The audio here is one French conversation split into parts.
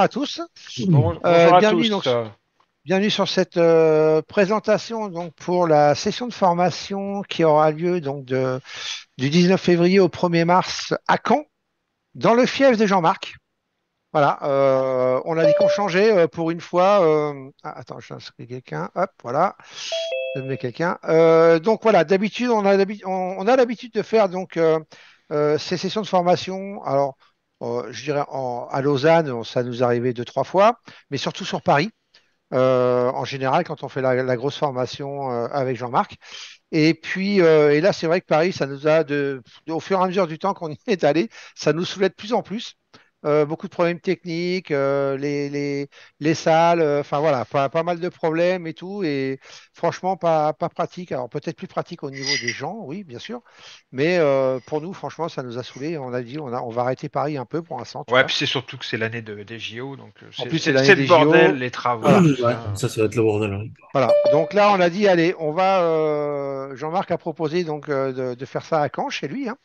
Euh, bonjour à tous. Bon- bonjour à bienvenue tous. donc- Bienvenue sur cette euh, présentation donc pour la session de formation qui aura lieu donc de, du 19 février au 1er mars à Caen, dans le fief de Jean-Marc. Voilà, euh, on a dit qu'on changeait euh, pour une fois. euh, ah, attends, je inscris quelqu'un. Hop, voilà. Je mets quelqu'un. Donc voilà, d'habitude, on a l'habitude de faire donc ces sessions de formation. Alors, je dirais à Lausanne, ça nous arrivait deux, trois fois, mais surtout sur Paris. euh, en général, quand on fait la, grosse formation euh, avec Jean-Marc. Et puis, euh, et là, c'est vrai que Paris, ça nous a, de, au fur et à mesure du temps qu'on y est allé, ça nous soulève de plus en plus. Euh, beaucoup de problèmes techniques, euh, les, les, les salles, euh, enfin voilà, pas, pas mal de problèmes et tout. Et franchement, pas, pas pratique. Alors, peut-être plus pratique au niveau des gens, oui, bien sûr. Mais euh, pour nous, franchement, ça nous a saoulés. On a dit, on, a, on va arrêter Paris un peu pour l'instant. Ouais, vois. puis c'est surtout que c'est l'année de- des JO, donc c'est plus, c'est c'est- l'année c'est des le bordel, JO. les travaux. Voilà. tout Ouais, ça. ça, va être le bordel. hein. Voilà. Donc là, on a dit, allez, on va. euh, Jean-Marc a proposé donc euh, de, de faire ça à Caen, chez lui. hein.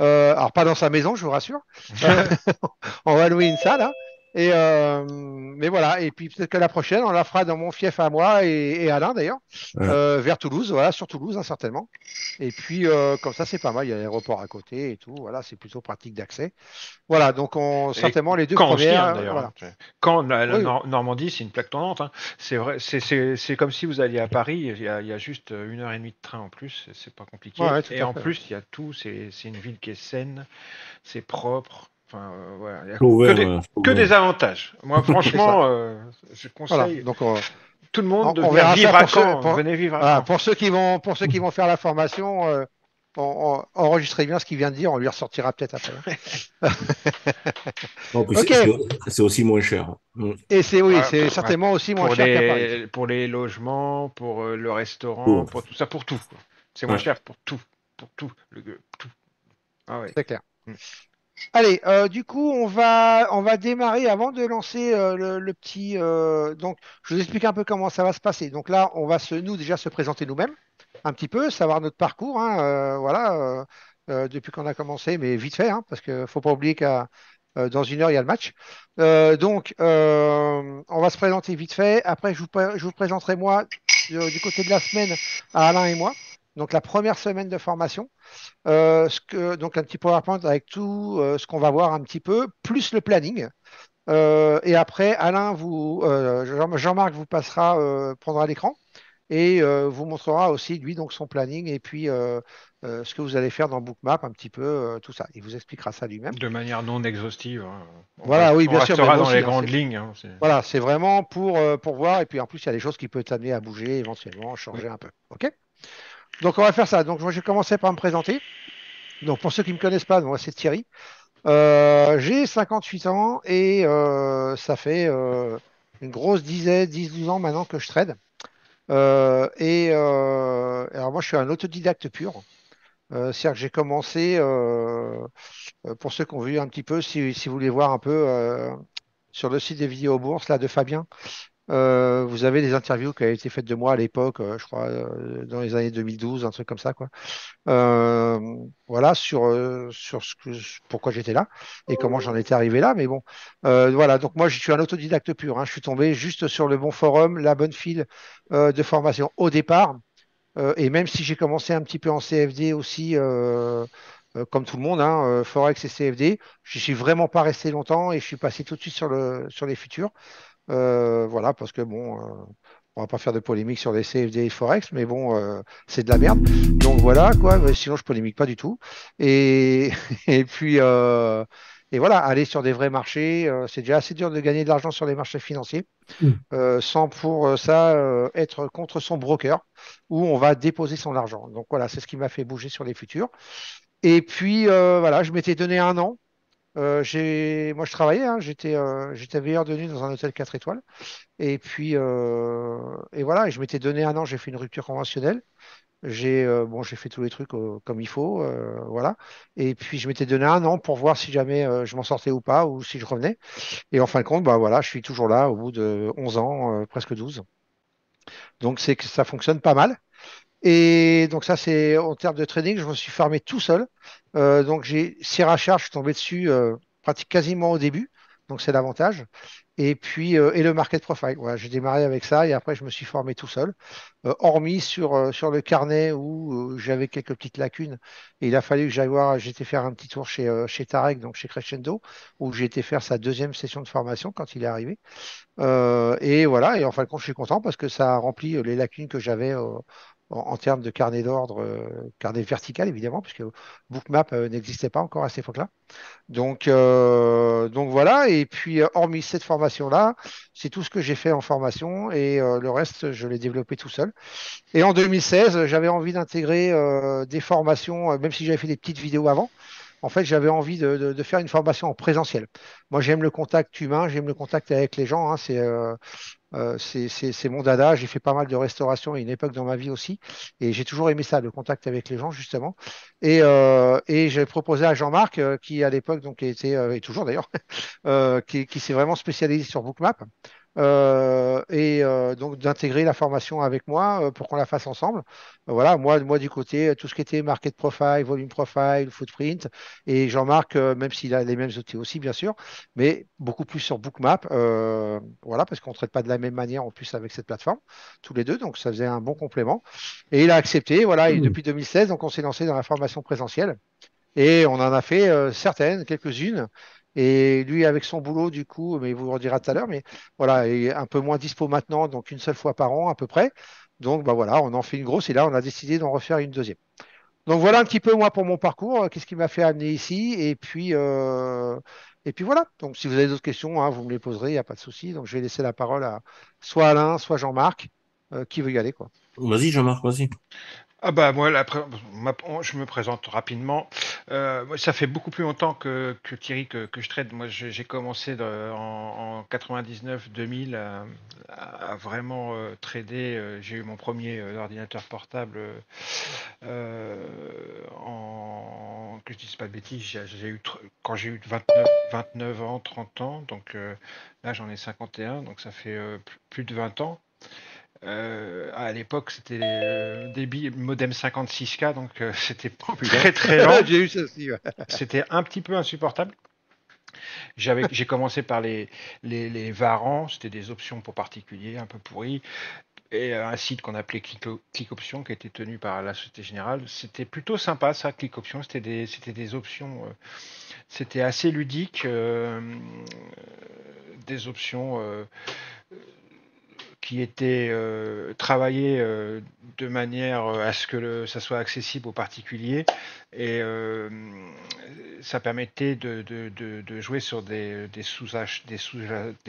Euh, alors pas dans sa maison, je vous rassure. on va louer une salle. hein. Et euh, mais voilà. Et puis peut-être que la prochaine, on la fera dans mon fief à moi et, et Alain d'ailleurs, Ouais. euh, vers Toulouse. Voilà, sur Toulouse, hein, certainement. Et puis euh, comme ça, c'est pas mal. Il y a l'aéroport à côté et tout. Voilà, c'est plutôt pratique d'accès. Voilà. Donc on Et certainement les deux aussi, premières. d'ailleurs. voilà. hein. Caen, la, la Oui. Nor- Normandie, c'est une plaque tournante. hein. C'est vrai, c'est- c'est c'est comme si vous alliez à Paris. Il y a, il y a juste une heure et demie de train en plus. c'est- pas compliqué. Ouais, ouais, tout et en fait. plus, il y a tout. C'est c'est une ville qui est saine, c'est propre. Enfin, euh, voilà. Il y a ouvert, que, des, euh, que avantages. Moi, franchement, euh, je Voilà. conseille Donc on- tout le monde on- de on venir verra ça vivre à pour ceux- Caen. pour- Venez vivre à Voilà, Caen. pour ceux qui vont, pour ceux qui vont faire la formation, euh, on- on- enregistrez bien ce qu'il vient de dire, on lui ressortira peut-être après. Non, puis Ok. c'est- aussi moins cher. Mm. Et c'est oui, Ouais, c'est ouais. certainement aussi moins pour cher Paris. pour les logements, pour euh, le restaurant, Tout. pour tout ça, pour tout. C'est moins Ouais. cher pour tout, pour tout, le, tout. Ah ouais. C'est clair. Allez, euh, du coup, on va, démarrer avant de lancer euh, le, petit. euh, donc, je vous explique un peu comment ça va se passer. Donc là, on va se, nous déjà se présenter nous-mêmes, un petit peu, savoir notre parcours. hein, voilà, depuis qu'on a commencé, mais vite fait, hein, parce qu'il faut pas oublier qu'à dans une heure il y a le match. Donc, on va se présenter vite fait. Après, je vous, présenterai moi du côté de la semaine à Alain et moi. Donc, la première semaine de formation. Euh, ce que, donc un petit PowerPoint avec tout euh, ce qu'on va voir un petit peu, plus le planning. Euh, et après, Alain, vous, Jean- Jean-Marc vous passera, prendra l'écran et vous montrera aussi lui donc son planning et puis ce que vous allez faire dans Bookmap, un petit peu tout ça. Il vous expliquera ça lui-même. De manière non exhaustive. hein. On Voilà, reste- oui, on bien sûr, restera dans les grandes lignes. hein, Voilà, c'est vraiment pour, pour voir et puis en plus il y a des choses qui peuvent t'amener à bouger éventuellement, changer un peu. Ok? Donc on va faire ça. Donc moi je vais commencer par me présenter. Donc pour ceux qui ne me connaissent pas, moi c'est Thierry. Euh, j'ai 58 ans et euh, ça fait euh, une grosse dizaine, 10-12 ans maintenant que je trade. Et alors moi je suis un autodidacte pur. C'est-à-dire que j'ai commencé, pour ceux qui ont vu un petit peu, si, vous voulez voir un peu sur le site des vidéos bourses là, de Fabien, euh, vous avez des interviews qui avaient été faites de moi à l'époque, euh, je crois, euh, dans les années 2012, un truc comme ça, quoi. Euh, voilà, sur, euh, sur ce que, pourquoi j'étais là et comment j'en étais arrivé là. Mais bon, voilà. Donc moi, je suis un autodidacte pur. hein. Je suis tombé juste sur le bon forum, la bonne file de formation au départ. Et même si j'ai commencé un petit peu en CFD aussi, comme tout le monde, hein, Forex et CFD, je suis vraiment pas resté longtemps et je suis passé tout de suite sur le, sur les futurs. Euh, voilà, parce que bon, euh, on va pas faire de polémique sur les CFD et Forex, mais bon, euh, c'est de la merde. Donc voilà, quoi. Sinon, je polémique pas du tout. Et, et puis, et voilà, aller sur des vrais marchés, c'est déjà assez dur de gagner de l'argent sur les marchés financiers, Mm. sans pour ça être contre son broker, où on va déposer son argent. Donc voilà, c'est ce qui m'a fait bouger sur les futurs. Et puis, voilà, je m'étais donné un an. Euh, j'ai, moi, je travaillais, hein, j'étais, euh, j'étais veilleur de nuit dans un hôtel 4 étoiles. Et puis, euh, et voilà, et je m'étais donné un an, j'ai fait une rupture conventionnelle. J'ai, euh, bon, j'ai fait tous les trucs euh, comme il faut, euh, voilà. Et puis, je m'étais donné un an pour voir si jamais je m'en sortais ou pas, ou si je revenais. Et en fin de compte, bah voilà, je suis toujours là au bout de 11 ans, presque 12. Donc, c'est que ça fonctionne pas mal. Et donc ça, c'est en termes de trading, je me suis formé tout seul. Euh, donc j'ai Sierra Charge, je suis tombé dessus euh, pratique quasiment au début. Donc c'est l'avantage. Et puis euh, et le market profile. Voilà, j'ai démarré avec ça et après je me suis formé tout seul. Euh, hormis sur, euh, sur le carnet où j'avais quelques petites lacunes. Et il a fallu que j'aille voir, j'étais faire un petit tour chez, chez Tarek, donc chez Crescendo, où j'ai été faire sa deuxième session de formation quand il est arrivé. et voilà, et en fin de compte, je suis content parce que ça a rempli les lacunes que j'avais en, termes de carnet d'ordre, euh, carnet vertical évidemment, puisque Bookmap euh, n'existait pas encore à cette époque-là. Donc, euh, donc voilà, et puis hormis cette formation-là, c'est tout ce que j'ai fait en formation et le reste, je l'ai développé tout seul. Et en 2016, j'avais envie d'intégrer des formations, même si j'avais fait des petites vidéos avant en fait, j'avais envie de, faire une formation en présentiel. Moi, j'aime le contact humain, j'aime le contact avec les gens. Hein. Euh, c'est mon dada. J'ai fait pas mal de restauration à une époque dans ma vie aussi. Et j'ai toujours aimé ça, le contact avec les gens, justement. Et, euh, j'ai proposé à Jean-Marc, euh, qui à l'époque donc était, et toujours d'ailleurs, qui, qui s'est vraiment spécialisé sur Bookmap, euh, et euh, donc d'intégrer la formation avec moi euh, pour qu'on la fasse ensemble. voilà, moi, moi du côté, tout ce qui était market profile, volume profile, footprint, et Jean-Marc, même s'il a les mêmes outils aussi, bien sûr, mais beaucoup plus sur Bookmap. voilà, parce qu'on ne traite pas de la même manière en plus avec cette plateforme, tous les deux, donc ça faisait un bon complément. Et il a accepté, voilà, et mmh. depuis 2016, donc on s'est lancé dans la formation présentielle. Et on en a fait certaines, quelques-unes. Et lui, avec son boulot, du coup, mais il vous le redira tout à l'heure, mais voilà, il est un peu moins dispo maintenant, donc une seule fois par an à peu près. Donc bah voilà, on en fait une grosse et là, on a décidé d'en refaire une deuxième. Donc voilà un petit peu moi pour mon parcours, qu'est-ce qui m'a fait amener ici et puis euh, et puis voilà. Donc si vous avez d'autres questions, hein, vous me les poserez, il n'y a pas de souci. Donc je vais laisser la parole à soit Alain, soit Jean-Marc, euh, qui veut y aller quoi. Vas-y Jean-Marc, vas-y. Ah bah moi, je me présente rapidement. Euh, ça fait beaucoup plus longtemps que, Thierry que, je trade. Moi, j'ai commencé en, 99-2000 à, vraiment euh, trader. Euh, j'ai eu mon premier ordinateur portable en que je dise pas de bêtises. J'ai eu quand j'ai eu 29, 29 ans, 30 ans. Donc là, j'en ai 51. Donc ça fait plus de 20 ans. Euh, à l'époque, c'était euh, débit modem 56K, donc euh, c'était très très lent. J'ai eu ça aussi. C'était un petit peu insupportable. J'ai commencé par les, les, les varans, c'était des options pour particuliers un peu pourries, et un site qu'on appelait Click, Option qui était tenu par la Société Générale. C'était plutôt sympa ça, Click Option, c'était des, des options, c'était assez ludique, des options qui était euh, travaillé euh, de manière à ce que ça soit accessible aux particuliers et euh, ça permettait de, jouer sur des,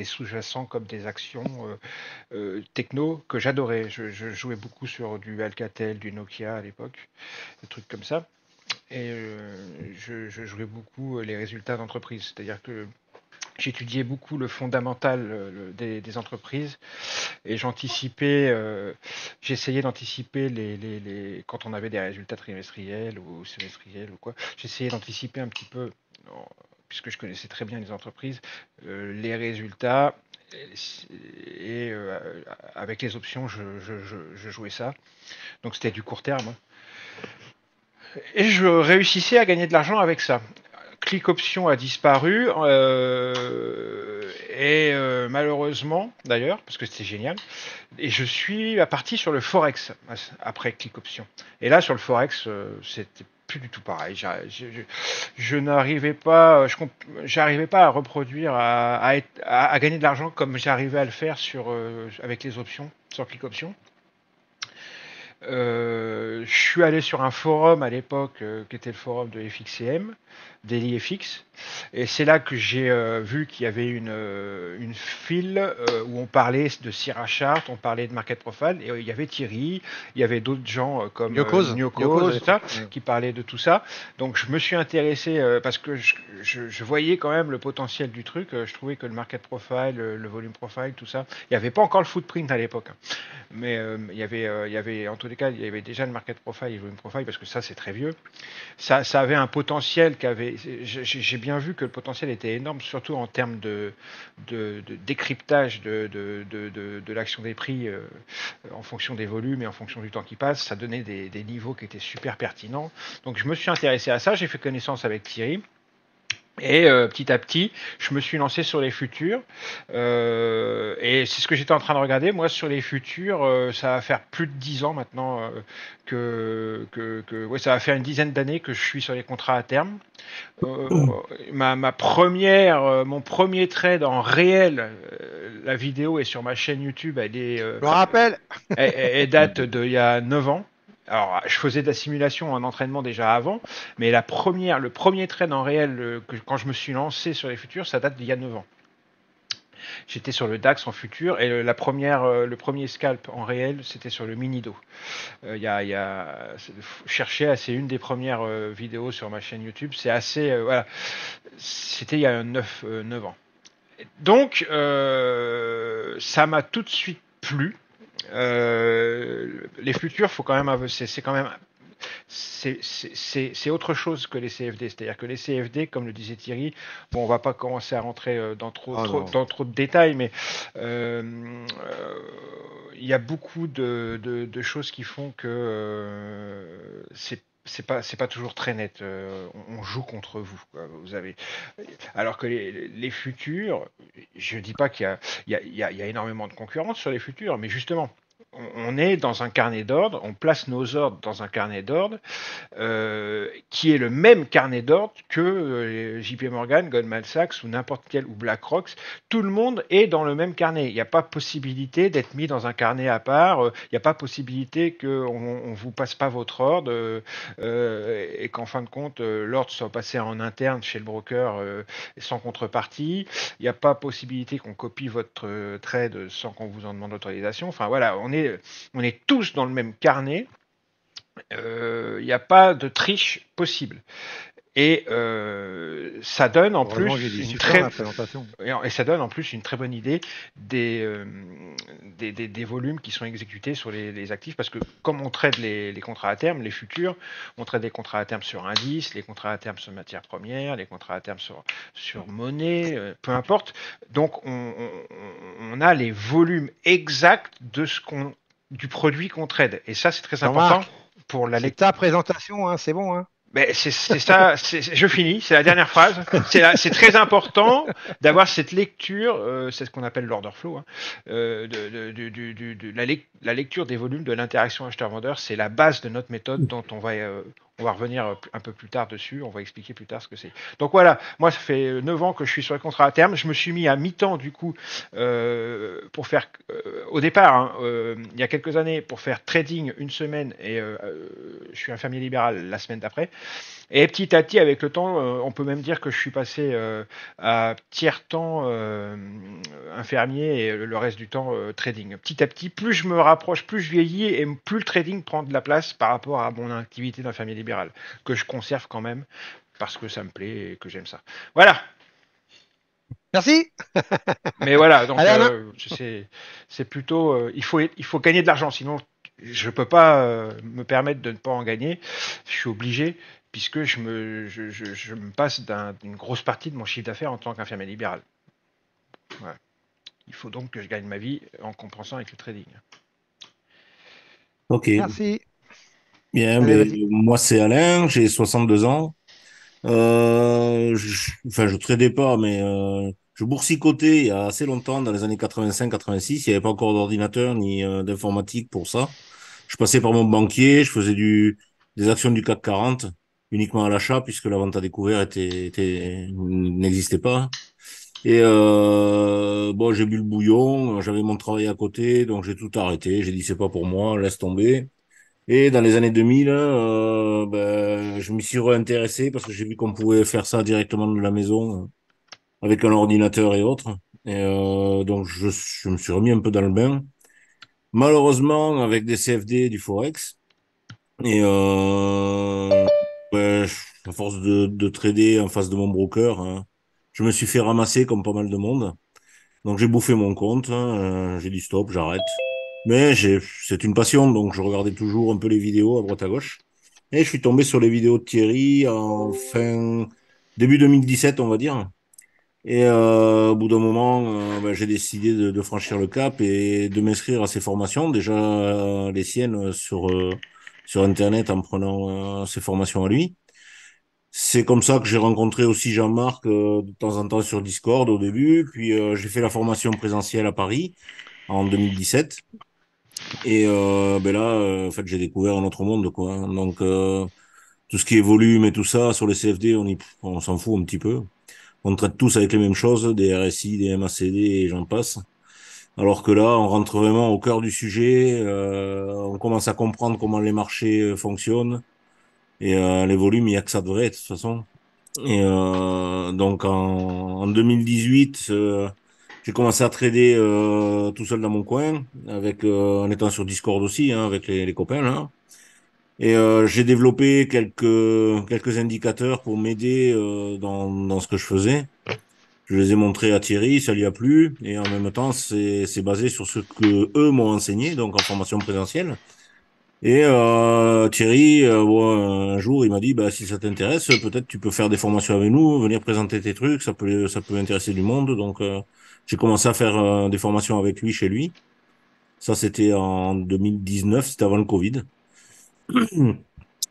sous-jacents comme des actions techno que j'adorais. Je, jouais beaucoup sur du Alcatel, du Nokia à l'époque, des trucs comme ça. Et je, je, jouais beaucoup les résultats d'entreprise. C'est-à-dire que J'étudiais beaucoup le fondamental des, entreprises et j'anticipais, euh, j'essayais d'anticiper les, quand on avait des résultats trimestriels ou semestriels ou quoi, j'essayais d'anticiper un petit peu, puisque je connaissais très bien les entreprises, euh, les résultats et euh, avec les options, je, je, jouais ça. Donc c'était du court terme. Et je réussissais à gagner de l'argent avec ça. Click Option a disparu euh, et euh, malheureusement d'ailleurs parce que c'était génial et je suis parti sur le forex après Click Option. Et là sur le forex euh, c'était plus du tout pareil. Je, n'arrivais pas je pas à reproduire à, gagner de l'argent comme j'arrivais à le faire sur avec les options sur Click Option. Je suis allé sur un forum à l'époque qui était le forum de FXCM FX. Et c'est là que j'ai euh, vu qu'il y avait une, euh, une file euh, où on parlait de Sierra Chart, on parlait de Market Profile, et il y avait Thierry, il y avait d'autres gens comme Nyokos, qui parlaient de tout ça. Donc je me suis intéressé parce que je, je, voyais quand même le potentiel du truc. Je trouvais que le Market Profile, le, Volume Profile, tout ça, il n'y avait pas encore le footprint à l'époque. Hein. Mais il, y avait, il y avait, en tous les cas, il y avait déjà le Market Profile et le Volume Profile parce que ça c'est très vieux. Ça, ça avait un potentiel j'ai bien vu que le potentiel était énorme, surtout en termes de, décryptage de, l'action des prix euh, en fonction des volumes et en fonction du temps qui passe. Ça donnait des niveaux qui étaient super pertinents. Donc je me suis intéressé à ça, j'ai fait connaissance avec Thierry. Et euh, petit à petit, je me suis lancé sur les futurs. Euh, et c'est ce que j'étais en train de regarder. Moi, sur les futurs, euh, ça va faire plus de 10 ans maintenant euh, que, que, que ouais, ça va faire une dizaine d'années que je suis sur les contrats à terme. Euh, ma, ma première, euh, mon premier trade en réel, euh, la vidéo est sur ma chaîne YouTube. Elle est, euh, Je me rappelle. elle, elle- elle date d'il y a 9 ans. Alors, je faisais de la simulation en entraînement déjà avant, mais la première, le premier trade en réel euh, que quand je me suis lancé sur les futurs, ça date d'il y a 9 ans. J'étais sur le DAX en futur et le, la première, euh, le premier scalp en réel, c'était sur le Minido. Euh, Il y a, y a, cherchez, c'est une des premières euh, vidéos sur ma chaîne YouTube. C'est assez, euh, voilà, c'était il y a 9, euh, 9 ans. Donc, euh, ça m'a tout de suite plu. Euh, les futurs, faut quand même, c'est quand même, c'est- autre chose que les CFD. C'est-à-dire que les CFD, comme le disait Thierry, bon, on va pas commencer à rentrer euh, dans trop, Ah trop- dans trop de détails, mais euh, euh, il y a beaucoup de, de- de choses qui font que euh, c'est c'est pas c'est pas toujours très net. Euh, on, joue contre vous. quoi. Vous avez alors que les, les futurs, je dis pas qu'il y a il y a, il y a- il y a énormément de concurrence sur les futurs, mais justement on- est dans un carnet d'ordre, on place nos ordres dans un carnet d'ordre euh, qui est le même carnet d'ordre que euh, JP Morgan, Goldman Sachs ou n'importe quel ou BlackRock. Tout le monde est dans le même carnet. Il n'y a pas possibilité d'être mis dans un carnet à part. euh, Il n'y a pas possibilité qu'on ne vous passe pas votre ordre et qu'en fin de compte l'ordre soit passé en interne chez le broker sans contrepartie. Il n'y a pas possibilité qu'on copie votre trade sans qu'on vous en demande l'autorisation. Enfin voilà, on est, on est tous dans le même carnet. Euh, Il n'y a pas de triche possible. Et euh, ça donne en plus une très dans la présentation. et en- et ça donne en plus une très bonne idée des, euh, des, des- des volumes qui sont exécutés sur les, les actifs, parce que comme on traite les, les contrats à terme, les futurs, on traite des contrats à terme sur indices, les contrats à terme sur matières premières, les contrats à terme sur, sur monnaie, euh, peu importe. Donc on, on- on a les volumes exacts de ce qu'on du produit qu'on trade. Et ça, c'est très important pour la lecture. ta présentation, hein, c'est bon. Hein. Mais c'est ça, je finis, c'est la dernière phrase. C'est très important d'avoir cette lecture, euh, c'est ce qu'on appelle l'order flow, hein, euh, de, de- du- de la, la lecture des volumes de l'interaction acheteur-vendeur, c'est la base de notre méthode dont on va, euh, on va revenir euh, un peu plus tard dessus, on va expliquer plus tard ce que c'est. Donc voilà, moi ça fait 9 ans que je suis sur le contrat à terme, je me suis mis à mi-temps du coup euh, pour faire, euh, au départ, hein, euh, il y a quelques années, pour faire trading une semaine et euh, euh, je suis un fermier libéral la semaine d'après. Et petit à petit, avec le temps, euh, on peut même dire que je suis passé euh, à tiers-temps euh, infirmier et le reste du temps trading. Petit à petit, plus je me rapproche, plus je vieillis et plus le trading prend de la place par rapport à mon activité d'infirmier libéral, que je conserve quand même parce que ça me plaît et que j'aime ça. Voilà. Merci. Mais voilà, donc euh, c'est c'est plutôt euh, il faut il faut gagner de l'argent, sinon je peux pas euh, me permettre de ne pas en gagner. Je suis obligé puisque je me je, je, je me passe d'un- d'une grosse partie de mon chiffre d'affaires en tant qu'infirmier libéral. Voilà. Il faut donc que je gagne ma vie en compensant avec le trading. Ok. Merci. Bien, Allez, mais vas-y. moi c'est Alain, j'ai 62 ans. Euh, je, enfin, je tradais pas, mais euh, je boursicotais il y a assez longtemps, dans les années 85-86. Il n'y avait pas encore d'ordinateur ni euh, d'informatique pour ça. Je passais par mon banquier, je faisais du, des actions du CAC 40 uniquement à l'achat puisque la vente à découvert était, était, n'existait pas. Et euh, bon, j'ai bu le bouillon, j'avais mon travail à côté, donc j'ai tout arrêté. J'ai dit c'est pas pour moi, laisse tomber. Et dans les années 2000, euh, ben, je m'y suis réintéressé parce que j'ai vu qu'on pouvait faire ça directement de la maison avec un ordinateur et autres. Et euh, donc je, me suis remis un peu dans le bain. Malheureusement, avec des CFD du Forex. Et euh, à force de, de trader en face de mon broker, hein, je me suis fait ramasser comme pas mal de monde. Donc j'ai bouffé mon compte, hein, euh, j'ai dit stop, j'arrête. Mais c'est une passion, donc je regardais toujours un peu les vidéos à droite à gauche. Et je suis tombé sur les vidéos de Thierry en fin, début 2017, on va dire. Et euh, au bout d'un moment, euh, ben, j'ai décidé de, franchir le cap et de m'inscrire à ces formations. Déjà les siennes sur sur Internet en prenant euh, ces formations à lui. C'est comme ça que j'ai rencontré aussi Jean-Marc euh, de temps en temps sur Discord au début. Puis euh, j'ai fait la formation présentielle à Paris en 2017. Et euh, ben là, euh, en fait, j'ai découvert un autre monde, quoi. hein. Donc, tout ce qui est volume et tout ça, sur les CFD, on y, on s'en fout un petit peu. On traite tous avec les mêmes choses, des RSI, des MACD et j'en passe. Alors que là, on rentre vraiment au cœur du sujet, euh, on commence à comprendre comment les marchés euh, fonctionnent. Et euh, les volumes, il n'y a que ça de vrai, de toute façon. Et euh, donc, en, en 2018, euh, j'ai commencé à trader euh, tout seul dans mon coin, avec en étant sur Discord aussi, hein, avec les, les copains là. Et j'ai développé quelques quelques indicateurs pour m'aider dans dans ce que je faisais. Je les ai montrés à Thierry, ça lui a plu, et en même temps, c'est basé sur ce que eux m'ont enseigné, donc en formation présentielle. Et euh, Thierry, euh, un jour, il m'a dit, bah si ça t'intéresse, peut-être tu peux faire des formations avec nous, venir présenter tes trucs, ça peut ça peut intéresser du monde. Donc euh, j'ai commencé à faire euh, des formations avec lui chez lui. Ça, c'était en 2019, c'était avant le Covid.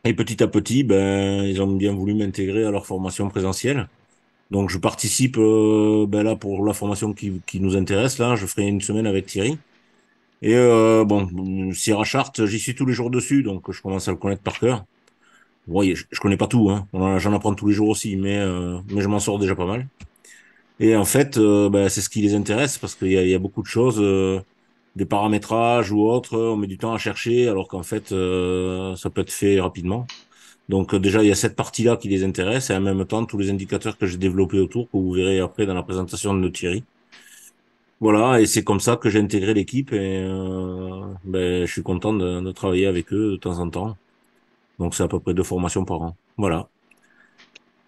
Et petit à petit, ben, ils ont bien voulu m'intégrer à leur formation présentielle. Donc, je participe euh, ben là pour la formation qui, nous intéresse. Là, je ferai une semaine avec Thierry. Et euh, bon, Sierra Chart, j'y suis tous les jours dessus, donc je commence à le connaître par cœur. Oui, je, je connais pas tout, hein. J'en apprends tous les jours aussi, mais euh, mais je m'en sors déjà pas mal. Et en fait, euh, ben, c'est ce qui les intéresse parce qu'il y y a beaucoup de choses, des paramétrages ou autres, on met du temps à chercher, alors qu'en fait, ça peut être fait rapidement. Donc euh, déjà, il y a cette partie-là qui les intéresse, et en même temps, tous les indicateurs que j'ai développés autour, que vous verrez après dans la présentation de Thierry. Voilà, et c'est comme ça que j'ai intégré l'équipe, et euh, ben, je suis content de, de travailler avec eux de temps en temps. Donc c'est à peu près deux formations par an. Voilà.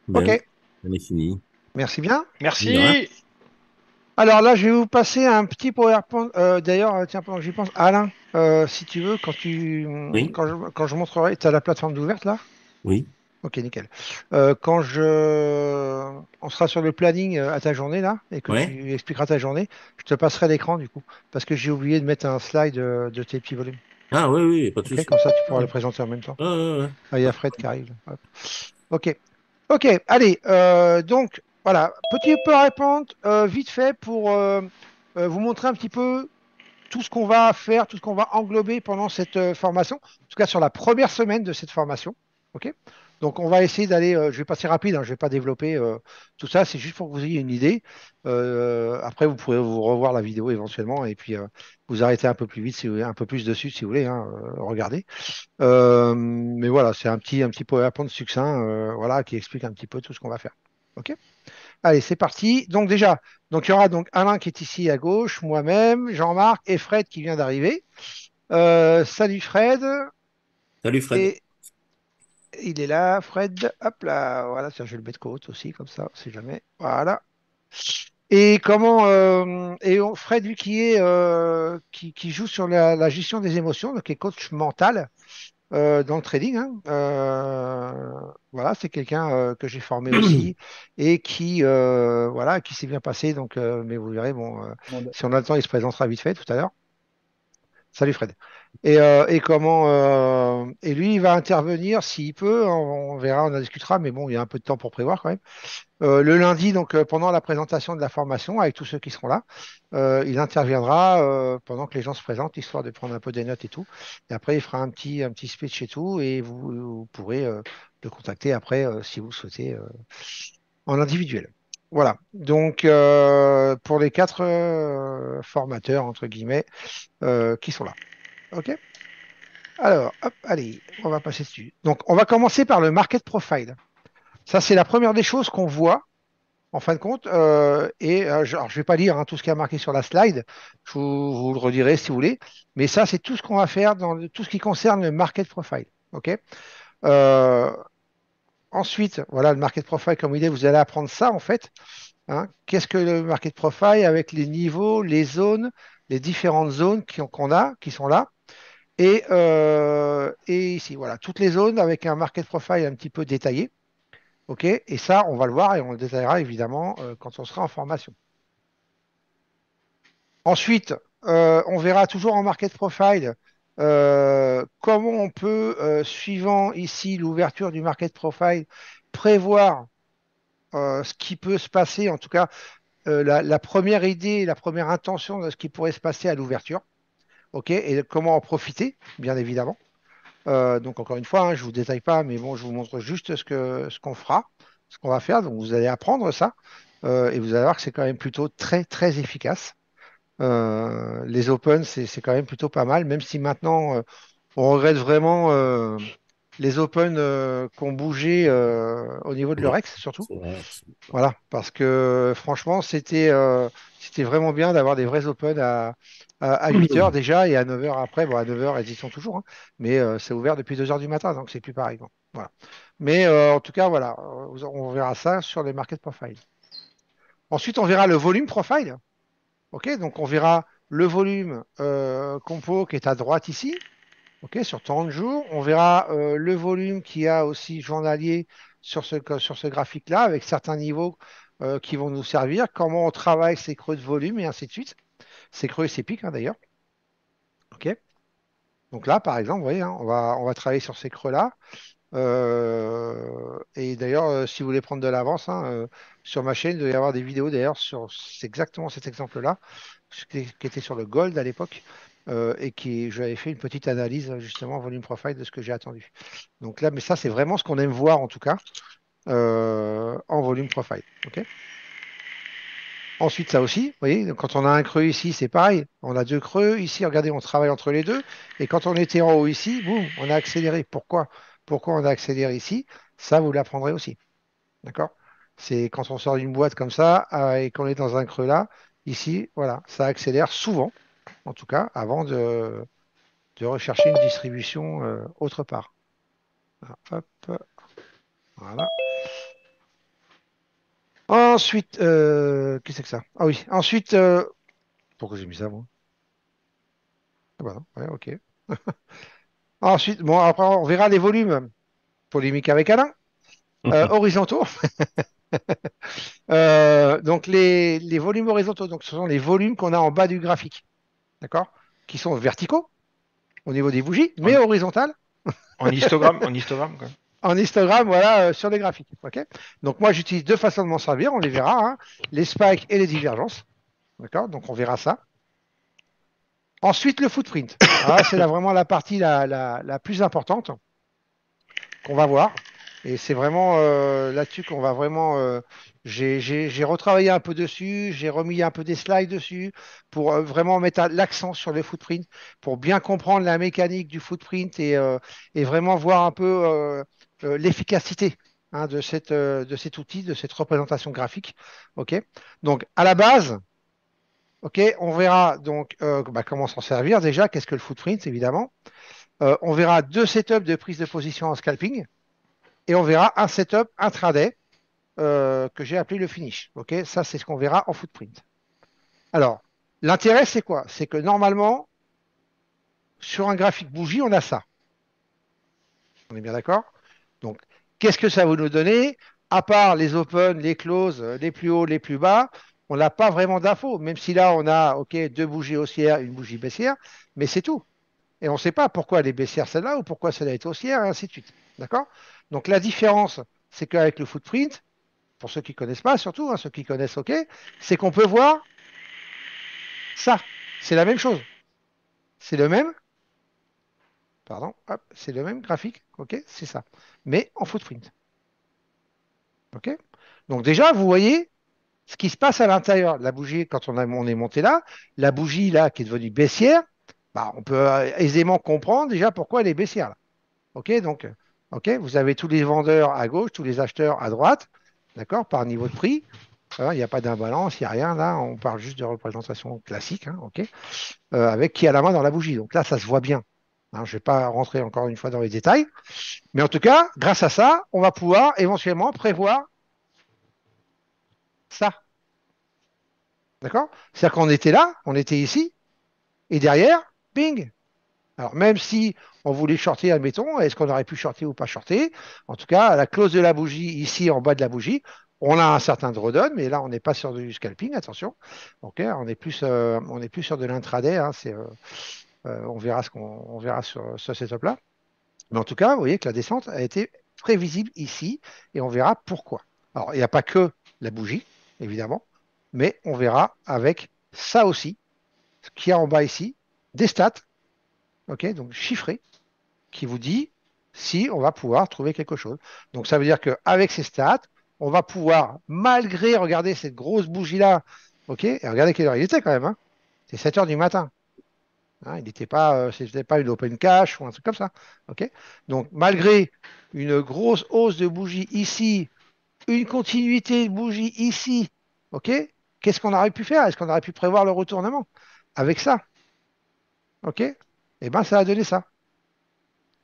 Ben, Ok, on est fini. merci bien. Merci. Alors là, je vais vous passer un petit PowerPoint. Euh, D'ailleurs, euh, tiens, pendant que j'y pense, Alain, euh, si tu veux, quand tu, Oui. quand je, quand je montrerai, tu as la plateforme d'ouverte là? Oui. Ok, nickel. Euh, quand je, on sera sur le planning euh, à ta journée là, et que Ouais. tu expliqueras ta journée, je te passerai l'écran du coup, parce que j'ai oublié de mettre un slide euh, de tes petits volumes. Ah oui, oui, pas de Ok, souci. comme ça, tu pourras le présenter en même temps. Ah, ouais, ouais. Ah, il y a Fred qui arrive. Hop. Ok. Ok, allez. euh, donc, voilà. Petit PowerPoint, euh, vite fait pour vous montrer un petit peu tout ce qu'on va faire, tout ce qu'on va englober pendant cette formation. En tout cas, sur la première semaine de cette formation. Ok. Donc, on va essayer d'aller. euh, je vais passer rapide. hein, je vais pas développer euh, tout ça. C'est juste pour que vous ayez une idée. Euh, après, vous pourrez vous revoir la vidéo éventuellement et puis vous arrêter un peu plus vite, si vous voulez, un peu plus dessus, si vous voulez. hein, regardez. Mais voilà, c'est un petit, un petit PowerPoint succinct, voilà, qui explique un petit peu tout ce qu'on va faire. Ok? Allez, c'est parti. Donc déjà, donc il y aura donc Alain qui est ici à gauche, moi-même, Jean-Marc et Fred qui vient d'arriver. Salut Fred. Salut Fred. Et il est là, Fred. Hop là, voilà, tiens, je vais le mettre côte aussi, comme ça, si jamais. Voilà. Et comment euh, et on- Fred, lui qui est euh, qui, qui joue sur la, la gestion des émotions, donc qui est coach mental euh, dans le trading. hein. Voilà, c'est quelqu'un que j'ai formé aussi et qui voilà qui s'est bien passé. Donc, mais vous verrez, bon, euh, si on a le temps, il se présentera vite fait tout à l'heure. Salut Fred. Et, euh, et comment euh, et lui, il va intervenir s'il peut. On, verra, on en discutera, mais bon, il y a un peu de temps pour prévoir quand même. Euh, le lundi, donc euh, pendant la présentation de la formation, avec tous ceux qui seront là, euh, il interviendra euh, pendant que les gens se présentent, histoire de prendre un peu des notes et tout. Et après, il fera un petit, un petit speech et tout, et vous, vous pourrez le contacter après si vous le souhaitez en individuel. Voilà. Donc, euh, pour les quatre euh, formateurs, entre guillemets, euh, qui sont là. OK? Alors, hop, allez, on va passer dessus. Donc, on va commencer par le market profile. Ça, c'est la première des choses qu'on voit, en fin de compte. Et je, je vais pas lire hein, tout ce qui est marqué sur la slide. Je vous, le redirai si vous voulez. Mais ça, c'est tout ce qu'on va faire dans tout ce qui concerne le market profile. OK? Ensuite, voilà, le market profile, comme il est, vous allez apprendre ça, en fait. Hein. Qu'est-ce que le market profile avec les niveaux, les zones, les différentes zones qu'on a, qui sont là. Et, euh, et ici, voilà, toutes les zones avec un market profile un petit peu détaillé. OK? Et ça, on va le voir et on le détaillera évidemment euh, quand on sera en formation. Ensuite, euh, on verra toujours en market profile comment on peut, euh, suivant ici l'ouverture du market profile, prévoir ce qui peut se passer, en tout cas la, première idée, la première intention de ce qui pourrait se passer à l'ouverture. OK, et comment en profiter, bien évidemment. Euh, donc encore une fois, hein, je ne vous détaille pas, mais bon, je vous montre juste ce que ce qu'on fera, ce qu'on va faire. Donc vous allez apprendre ça euh, et vous allez voir que c'est quand même plutôt très très efficace. Euh, les Open, c'est quand même plutôt pas mal, même si maintenant on regrette vraiment les Open qui ont bougé au niveau de leur ex surtout. Voilà, parce que franchement, c'était c'était vraiment bien d'avoir des vrais Open à, à 8h déjà et à 9h après. Bon, à 9h, elles y sont toujours, hein. mais euh, c'est ouvert depuis 2h du matin, donc c'est plus pareil. Voilà. Mais euh, en tout cas, voilà, on verra ça sur les market profile. Ensuite, on verra le volume profile. Donc on verra le volume euh, compo qui est à droite ici. Sur 30 jours. On verra le volume qui a aussi journalier sur ce, graphique-là, avec certains niveaux qui vont nous servir, comment on travaille ces creux de volume et ainsi de suite. C'est creux et c'est pics d'ailleurs. Donc là, par exemple, vous voyez, hein, on, va, on va travailler sur ces creux-là. Euh, et d'ailleurs, euh, si vous voulez prendre de l'avance, hein, euh, sur ma chaîne, il doit y avoir des vidéos d'ailleurs sur exactement cet exemple-là, qui était sur le gold à l'époque, et qui j'avais fait une petite analyse justement volume profile de ce que j'ai attendu. Donc là, mais ça, c'est vraiment ce qu'on aime voir en tout cas en volume profile. Ensuite, ça aussi, vous voyez, quand on a un creux ici, c'est pareil. On a deux creux ici, regardez, on travaille entre les deux. Et quand on était en haut ici, boum, on a accéléré. Pourquoi? Pourquoi on a accéléré ici Ça, vous l'apprendrez aussi. D'accord? C'est quand on sort d'une boîte comme ça euh, et qu'on est dans un creux là, ici, voilà, ça accélère souvent, en tout cas, avant de, rechercher une distribution euh, autre part. hop, voilà. Ensuite, euh, qu'est-ce que c'est que ça? Ah oui, ensuite, pourquoi j'ai mis ça, moi? Ah bah non, ok. ensuite, bon, après, on verra les volumes polémiques avec Alain, euh, horizontaux. donc, les, les, volumes horizontaux, donc, ce sont les volumes qu'on a en bas du graphique, d'accord? Qui sont verticaux au niveau des bougies, mais horizontales. en histogramme, en histogramme, quoi en histogramme, voilà, euh, sur les graphiques. ok? Donc moi, j'utilise deux façons de m'en servir, on les verra, hein. les spikes et les divergences. D'accord? Donc on verra ça. Ensuite, le footprint. Ah, c'est vraiment la partie la, la, plus importante qu'on va voir. Et c'est vraiment euh, là-dessus qu'on va vraiment. Euh, j'ai retravaillé un peu dessus, j'ai remis un peu des slides dessus pour vraiment mettre l'accent sur le footprint, pour bien comprendre la mécanique du footprint et, et vraiment voir un peu euh, l'efficacité hein, de, cette, euh, de cet outil, de cette représentation graphique. Ok? Donc à la base, ok, on verra donc euh, bah, comment s'en servir déjà. Qu'est-ce que le footprint, évidemment. on verra deux setups de prise de position en scalping et on verra un setup intraday que j'ai appelé le finish. Ok, ça c'est ce qu'on verra en footprint. Alors, l'intérêt c'est quoi? C'est que normalement, sur un graphique bougie, on a ça. On est bien d'accord? Donc, qu'est-ce que ça va nous donner? À part les open, les close, les plus hauts, les plus bas, on n'a pas vraiment d'infos. Même si là, on a ok deux bougies haussières, une bougie baissière, mais c'est tout. Et on ne sait pas pourquoi elle est baissière celle-là ou pourquoi celle-là est haussière, et ainsi de suite. D'accord? Donc la différence, c'est qu'avec le footprint, pour ceux qui ne connaissent pas, surtout hein, ceux qui connaissent, ok, c'est qu'on peut voir ça. C'est la même chose. C'est le même, Pardon, c'est le même graphique, ok, c'est ça, mais en footprint. Ok? Donc déjà, vous voyez ce qui se passe à l'intérieur. La bougie, quand on, est monté là, la bougie là qui est devenue baissière, bah, on peut euh, aisément comprendre déjà pourquoi elle est baissière là. Ok, donc, ok, vous avez tous les vendeurs à gauche, tous les acheteurs à droite, d'accord, par niveau de prix. Il n'y a pas d'imbalance, il n'y a rien là, on parle juste de représentation classique, hein, ok, euh, avec qui a la main dans la bougie. Donc là, ça se voit bien. Hein, je ne vais pas rentrer encore une fois dans les détails. Mais en tout cas, grâce à ça, on va pouvoir éventuellement prévoir ça. D'accord? C'est-à-dire qu'on était là, on était ici, et derrière, ping. Alors même si on voulait shorter, admettons, est-ce qu'on aurait pu shorter ou pas shorter? En tout cas, la clause de la bougie, ici en bas de la bougie, on a un certain drawdown, mais là on n'est pas sur du scalping, attention. Ok, on est plus, euh, on est plus sur de l'intraday. Hein, euh, euh, on verra ce qu'on verra sur ce setup-là. Mais en tout cas, vous voyez que la descente a été prévisible ici et on verra pourquoi. Alors, il n'y a pas que la bougie, évidemment, mais on verra avec ça aussi, ce qu'il y a en bas ici, des stats, ok, donc chiffrés, qui vous dit si on va pouvoir trouver quelque chose. Donc ça veut dire qu'avec ces stats, on va pouvoir, malgré, regardez cette grosse bougie-là, ok, et regardez quelle heure il était quand même, hein, c'est 7 heures du matin. Hein, il n'était pas, euh, pas une open cache ou un truc comme ça. ok Donc malgré une grosse hausse de bougie ici, une continuité bougie ici, ok? Qu'est-ce qu'on aurait pu faire? Est-ce qu'on aurait pu prévoir le retournement avec ça? Ok? Eh bien, ça a donné ça.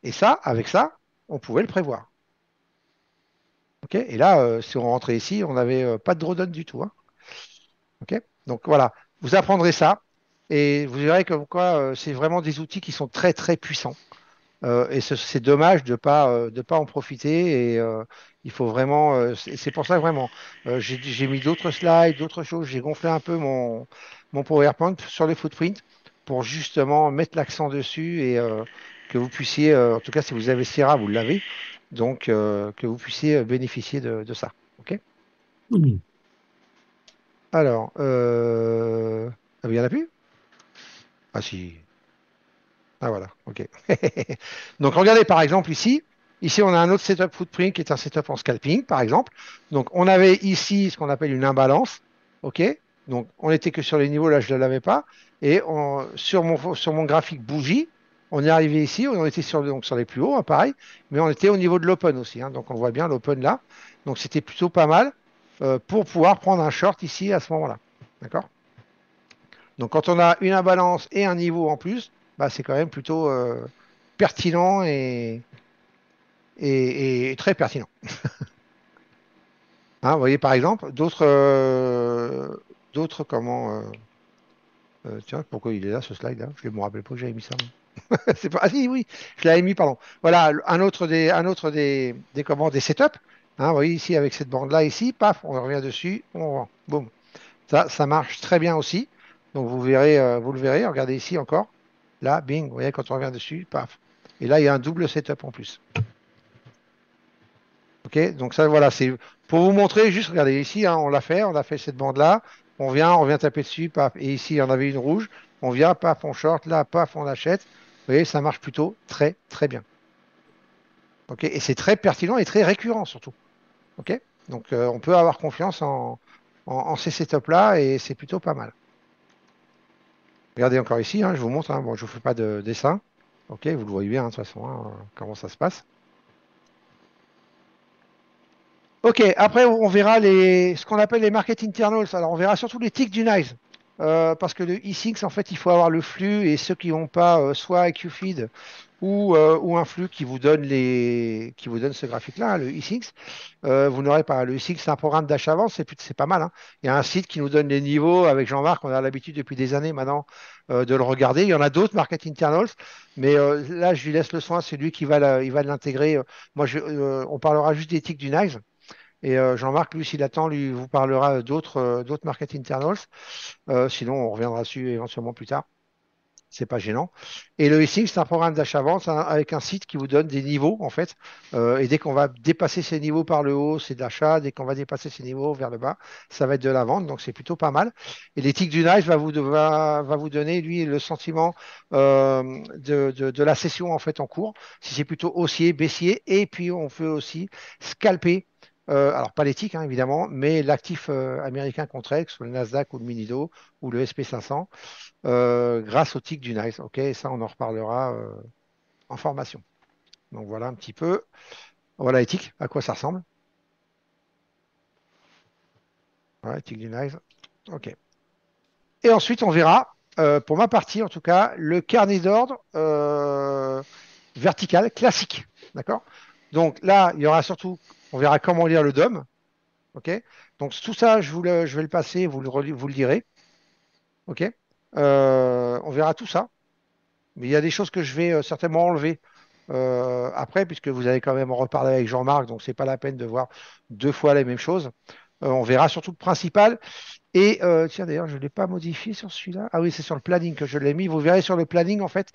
Et ça, avec ça, on pouvait le prévoir. Ok? Et là, euh, si on rentrait ici, on n'avait euh, pas de drawdown du tout. Hein. ok? Donc voilà, vous apprendrez ça et vous verrez comme quoi euh, c'est vraiment des outils qui sont très très puissants. et c'est dommage de pas de pas en profiter et il faut vraiment, c'est pour ça vraiment, j'ai mis d'autres slides, d'autres choses, j'ai gonflé un peu mon, mon PowerPoint sur les footprints pour justement mettre l'accent dessus et que vous puissiez, en tout cas si vous avez Sierra, vous l'avez, donc que vous puissiez bénéficier de, ça. Ok? Alors, euh... ah, il n'y en a plus? Ah si. Ah voilà, ok. donc regardez par exemple ici, Ici, on a un autre setup footprint qui est un setup en scalping, par exemple. Donc, on avait ici ce qu'on appelle une imbalance. OK? Donc, on n'était que sur les niveaux, là, je ne l'avais pas. Et sur, mon, graphique bougie, on est arrivé ici, on était sur les plus hauts, hein, pareil, mais on était au niveau de l'open aussi. Hein. donc, on voit bien l'open là. Donc, c'était plutôt pas mal euh, pour pouvoir prendre un short ici à ce moment-là. D'accord? Donc, quand on a une imbalance et un niveau en plus, bah, c'est quand même plutôt euh, pertinent et, et, très pertinent. Hein, vous voyez par exemple, d'autres, euh, d'autres comment, euh, euh, tiens, pourquoi il est là ce slide Je ne me rappelle pas que j'avais mis ça. c'est pas, ah si, oui, je l'avais mis, pardon. Voilà, un autre des, un autre des, des comment, des setups. Hein, vous voyez ici avec cette bande là ici, paf, on revient dessus, on boum. Ça, ça marche très bien aussi. Donc vous verrez, vous le verrez. Regardez ici encore. Là, bing, vous voyez quand on revient dessus, paf. Et là, il y a un double setup en plus. Ok, donc ça, voilà, c'est pour vous montrer, juste regardez ici, hein, on l'a fait, on a fait cette bande-là, on vient, on vient taper dessus, paf, et ici, on avait une rouge, on vient, paf, on short, là, paf, on achète. Vous voyez, ça marche plutôt très, très bien. Ok, et c'est très pertinent et très récurrent surtout. Ok, donc euh, on peut avoir confiance en, ces setups-là et c'est plutôt pas mal. Regardez encore ici, hein, je vous montre, hein, bon, je vous fais pas de dessin. Ok, vous le voyez bien, de toute façon, comment ça se passe. Ok, après on verra les, ce qu'on appelle les market internals. Alors on verra surtout les ticks du NICE. Euh, parce que le E6, en fait, il faut avoir le flux et ceux qui n'ont pas euh, soit IQFeed ou, euh, ou un flux qui vous donne les qui vous donne ce graphique-là, hein, le E6, vous n'aurez pas. Le E6, c'est un programme d'achat-vente, c'est pas mal. Hein. Il y a un site qui nous donne les niveaux avec Jean-Marc, on a l'habitude depuis des années maintenant de le regarder. Il y en a d'autres, Market Internals, mais là, je lui laisse le soin, c'est lui qui va l'intégrer. Moi, je, on parlera juste des ticks du NICE. Et euh, Jean-Marc, lui, s'il attend, lui vous parlera d'autres euh, d'autres market internals. Euh, sinon, on reviendra dessus éventuellement plus tard. C'est pas gênant. Et le e c'est un programme d'achat-vente avec un site qui vous donne des niveaux, en fait. et dès qu'on va dépasser ces niveaux par le haut, c'est de l'achat. Dès qu'on va dépasser ces niveaux vers le bas, ça va être de la vente. Donc, c'est plutôt pas mal. Et l'éthique du Nice va vous, va, vous donner, lui, le sentiment de, de, de, la session, en fait, en cours. Si c'est plutôt haussier, baissier. Et puis, on peut aussi scalper euh, alors pas l'éthique hein, évidemment, mais l'actif euh, américain Contrex, le Nasdaq ou le Minido ou le SP500, euh, grâce au TIC du NICE. Ok, ça on en reparlera en formation. Donc voilà un petit peu. Voilà l'éthique, à quoi ça ressemble. Voilà l'éthique du NICE. Ok. Et ensuite on verra, pour ma partie en tout cas, le carnet d'ordre vertical classique. D'accord? Donc là, il y aura surtout on verra comment lire le DOM. OK? Donc tout ça, je, vais le passer, vous le, vous direz. OK? Euh, On verra tout ça. Mais il y a des choses que je vais euh, certainement enlever euh, après, puisque vous allez quand même en reparler avec Jean-Marc, donc c'est pas la peine de voir deux fois les mêmes choses. on verra surtout le principal. Et tiens, d'ailleurs, je ne l'ai pas modifié sur celui-là. Ah oui, c'est sur le planning que je l'ai mis. Vous verrez sur le planning, en fait,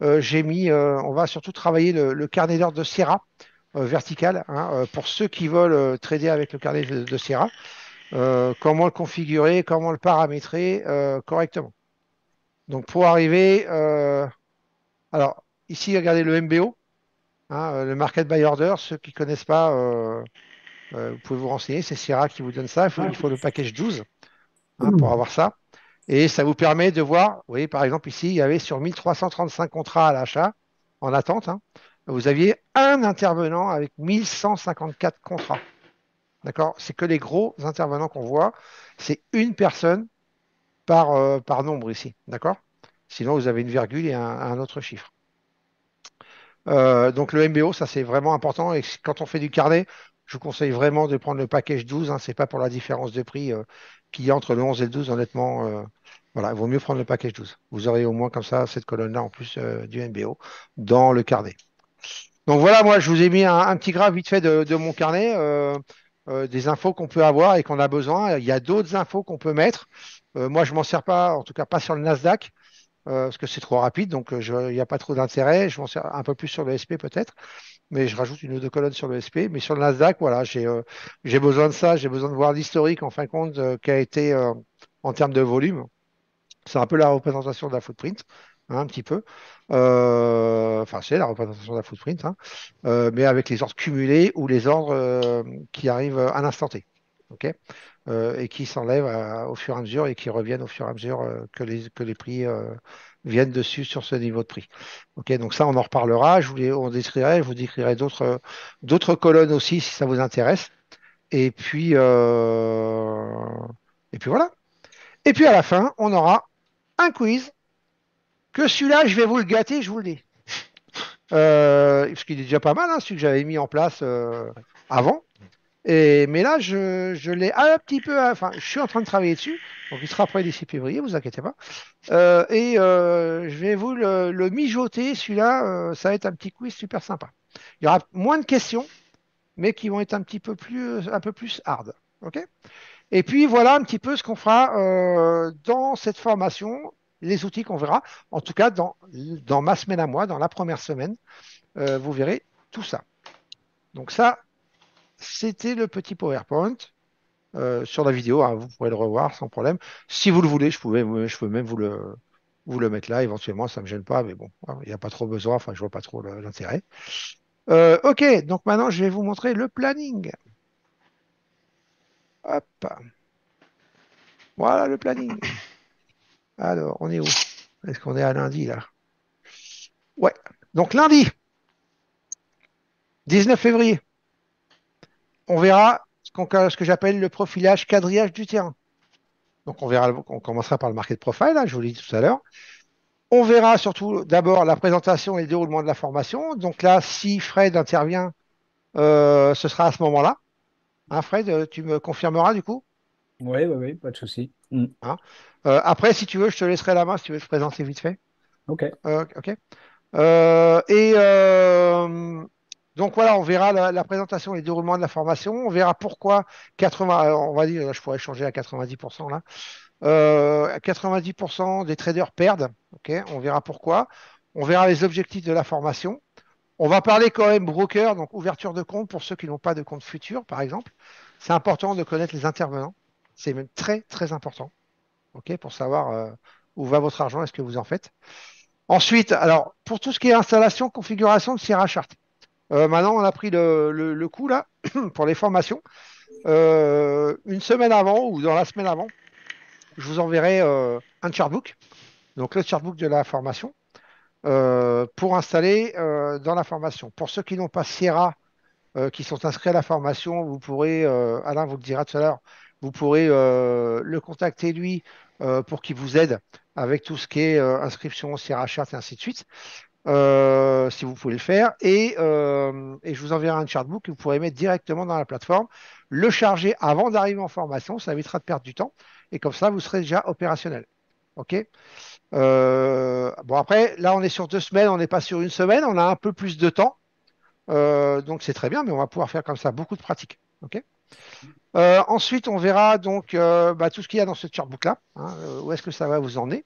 j'ai mis, on va surtout travailler le, le carnet d'ordre de Sierra vertical hein, pour ceux qui veulent trader avec le carnet de, Sierra. comment le configurer, comment le paramétrer correctement. Donc pour arriver, alors ici regardez le MBO, hein, le Market Buy Order. Ceux qui connaissent pas, vous pouvez vous renseigner. C'est Sierra qui vous donne ça. Il faut, le package 12 hein, pour avoir ça. Et ça vous permet de voir, vous voyez, par exemple, ici, il y avait sur 1335 contrats à l'achat en attente. Vous aviez un intervenant avec 1154 contrats. D'accord? C'est que les gros intervenants qu'on voit. C'est une personne par, euh, par nombre ici. D'accord? Sinon, vous avez une virgule et un, autre chiffre. Euh, donc le MBO, ça c'est vraiment important. Et quand on fait du carnet, je vous conseille vraiment de prendre le package 12. Hein, c'est pas pour la différence de prix euh, qui entre le 11 et le 12, honnêtement. Euh, voilà, il vaut mieux prendre le package 12. Vous aurez au moins comme ça cette colonne-là en plus du MBO dans le carnet. Donc voilà, moi je vous ai mis un, petit graphe vite fait de, mon carnet, des infos qu'on peut avoir et qu'on a besoin. Il y a d'autres infos qu'on peut mettre. moi je m'en sers pas, en tout cas pas sur le Nasdaq. parce que c'est trop rapide, donc il n'y a pas trop d'intérêt. Je m'en sers un peu plus sur le SP peut-être mais je rajoute une ou deux colonnes sur le SP. Mais sur le Nasdaq, voilà, j'ai euh, besoin de ça, j'ai besoin de voir l'historique en fin de compte euh, qui a été euh, en termes de volume. C'est un peu la représentation de la footprint, hein, un petit peu. Enfin, c'est la représentation de la footprint, hein, mais avec les ordres cumulés ou les ordres qui arrivent à l'instant T. ok? Et qui s'enlèvent au fur et à mesure et qui reviennent au fur et à mesure que, les, que les prix viennent dessus sur ce niveau de prix. Ok, donc ça, on en reparlera. Je vous, on décrirait, je vous décrirai d'autres, d'autres colonnes aussi si ça vous intéresse. Et puis, euh, et puis voilà. Et puis à la fin, on aura un quiz que celui-là, je vais vous le gâter, je vous le dis. Euh, parce qu'il est déjà pas mal, hein, celui que j'avais mis en place euh, avant. Et, mais là, je, je l'ai un petit peu, enfin, je suis en train de travailler dessus. Donc, il sera prêt d'ici février, vous inquiétez pas. Euh, et euh, je vais vous le, mijoter. Celui-là, euh, ça va être un petit quiz super sympa. Il y aura moins de questions, mais qui vont être un petit peu plus, un peu plus hard. Ok? Et puis voilà un petit peu ce qu'on fera dans cette formation, les outils qu'on verra. En tout cas, dans, ma semaine à moi, dans la première semaine, vous verrez tout ça. Donc ça, c'était le petit PowerPoint. Euh, sur la vidéo, hein, vous pourrez le revoir sans problème. Si vous le voulez, je, pouvais, je peux même vous le, vous le mettre là, éventuellement, ça ne me gêne pas, mais bon, il n'y a pas trop besoin, enfin, je vois pas trop l'intérêt. Euh, ok, donc maintenant, je vais vous montrer le planning. Hop. Voilà le planning. Alors, on est où? Est-ce qu'on est à lundi, là? Ouais, donc lundi, 19 février on verra ce, que j'appelle le profilage quadrillage du terrain. Donc on verra, on commencera par le market profile, hein, je vous l'ai dit tout à l'heure. On verra surtout d'abord la présentation et le déroulement de la formation. Donc là, si Fred intervient, euh, ce sera à ce moment-là. Hein, Fred, tu me confirmeras du coup? Oui, oui, oui, pas de souci. Mm. Hein euh, après, si tu veux, je te laisserai la main si tu veux te présenter vite fait. Ok. Euh, ok. et donc voilà, on verra la, présentation et le déroulement de la formation. On verra pourquoi 80, euh, on va dire, je pourrais changer à 90% là. 90% euh, des traders perdent. Ok, on verra pourquoi. On verra les objectifs de la formation. On va parler quand même broker, donc ouverture de compte pour ceux qui n'ont pas de compte futur, par exemple. C'est important de connaître les intervenants. C'est même très très important. Ok, pour savoir euh, où va votre argent, est-ce que vous en faites. Ensuite, alors pour tout ce qui est installation, configuration de Sierra Chart. Euh, maintenant, on a pris le, coup là pour les formations. Euh, une semaine avant ou dans la semaine avant, je vous enverrai un chartbook, donc le chartbook de la formation, pour installer dans la formation. Pour ceux qui n'ont pas Sierra, qui sont inscrits à la formation, vous pourrez, Alain vous le dira tout à l'heure, vous pourrez le contacter lui pour qu'il vous aide avec tout ce qui est inscription Sierra Chart et ainsi de suite. Euh, si vous pouvez le faire. Euh, et, je vous enverrai un chartbook que vous pourrez mettre directement dans la plateforme, le charger avant d'arriver en formation, ça évitera de perdre du temps. Et comme ça, vous serez déjà opérationnel. OK? Euh, Bon, après, là, on est sur deux semaines, on n'est pas sur une semaine, on a un peu plus de temps. donc, c'est très bien, mais on va pouvoir faire comme ça beaucoup de pratiques. OK? Ensuite, on verra donc bah, tout ce qu'il y a dans ce chartbook-là. Hein, où est-ce que ça va vous emmener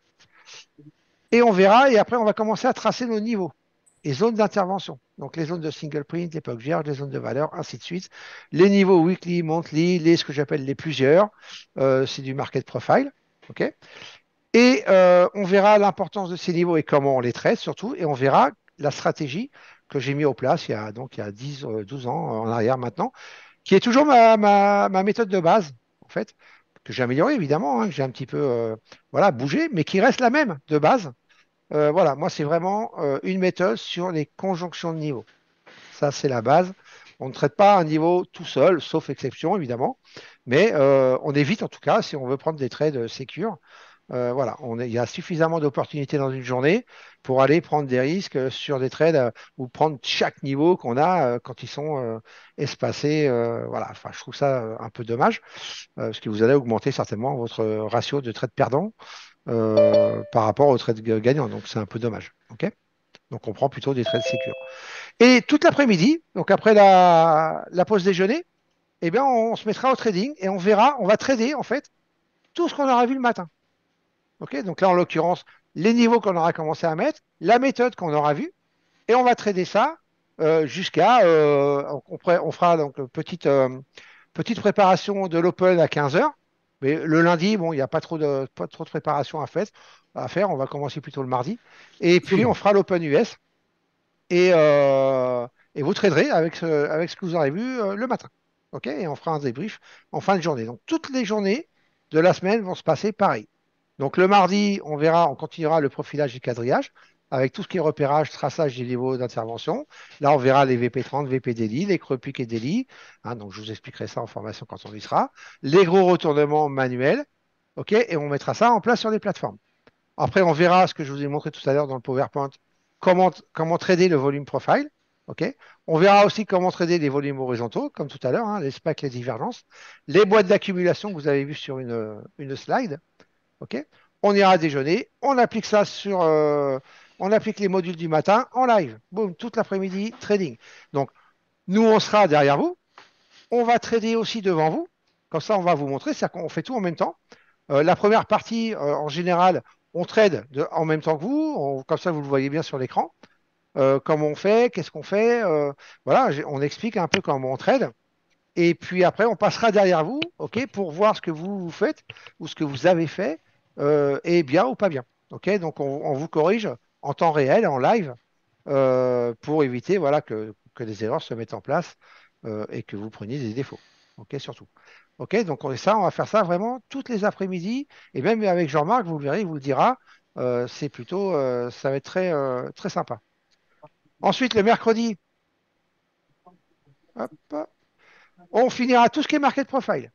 et on verra, et après on va commencer à tracer nos niveaux. et zones d'intervention. Donc les zones de single print, l'époque vierge, les zones de valeur, ainsi de suite. Les niveaux weekly, monthly, les ce que j'appelle les plusieurs, euh, c'est du market profile. et euh, on verra l'importance de ces niveaux et comment on les traite surtout, et on verra la stratégie que j'ai mis en place il y a il y a 10, 12 ans en arrière maintenant, qui est toujours ma, méthode de base, en fait, que j'ai améliorée évidemment, hein, que j'ai un petit peu euh, voilà, bougé, mais qui reste la même de base. Euh, voilà, moi c'est vraiment euh, une méthode sur les conjonctions de niveau. Ça c'est la base. On ne traite pas un niveau tout seul, sauf exception évidemment, mais on évite en tout cas si on veut prendre des trades sécures. Euh, voilà, il y a suffisamment d'opportunités dans une journée pour aller prendre des risques sur des trades euh, ou prendre chaque niveau qu'on a euh, quand ils sont espacés. voilà, enfin, je trouve ça un peu dommage parce que vous allez augmenter certainement votre ratio de trades perdants par rapport aux trades gagnants. Donc, c'est un peu dommage. donc, on prend plutôt des trades sécures. Et toute l'après-midi, donc après la, la pause déjeuner, eh bien, on se mettra au trading et on verra, on va trader en fait tout ce qu'on aura vu le matin donc là, en l'occurrence, les niveaux qu'on aura commencé à mettre, la méthode qu'on aura vue, et on va trader ça euh, jusqu'à. Euh, on, fera donc petite, euh, petite préparation de l'Open à 15 h Mais le lundi, bon, il n'y a pas trop, de, pas trop de préparation à faire, à faire. On va commencer plutôt le mardi. Et puis, on fera l'Open US. Et, et, vous traderez avec ce, avec ce que vous aurez vu le matin. ok et on fera un débrief en fin de journée. Donc, toutes les journées de la semaine vont se passer pareil. Donc le mardi, on verra, on continuera le profilage du quadrillage avec tout ce qui est repérage, traçage des niveaux d'intervention. Là, on verra les VP30, VP délit, les creux piques et délits. Hein, donc, je vous expliquerai ça en formation quand on y sera. Les gros retournements manuels. OK Et on mettra ça en place sur les plateformes. Après, on verra ce que je vous ai montré tout à l'heure dans le PowerPoint, comment, comment trader le volume profile. OK On verra aussi comment trader les volumes horizontaux, comme tout à l'heure, hein, les specs, les divergences. Les boîtes d'accumulation que vous avez vues sur une slide. On ira déjeuner, on applique ça sur. Euh, on applique les modules du matin en live. Boum, toute l'après-midi, trading. Donc, nous, on sera derrière vous. On va trader aussi devant vous. Comme ça, on va vous montrer. C'est-à-dire qu'on fait tout en même temps. Euh, la première partie, euh, en général, on trade en même temps que vous. comme ça, vous le voyez bien sur l'écran. comment on fait, qu'est-ce qu'on fait. voilà, on explique un peu comment on trade. Et puis après, on passera derrière vous, ok, pour voir ce que vous faites ou ce que vous avez fait est bien ou pas bien. Ok, donc on, vous corrige en temps réel, en live, euh, pour éviter voilà, que, des erreurs se mettent en place euh, et que vous preniez des défauts. Ok, surtout. Ok, donc on, ça, on va faire ça vraiment toutes les après-midi. Et même avec Jean-Marc, vous le verrez, il vous le dira. c'est plutôt, ça va être très, très sympa. Ensuite, le mercredi, on finira tout ce qui est market profile.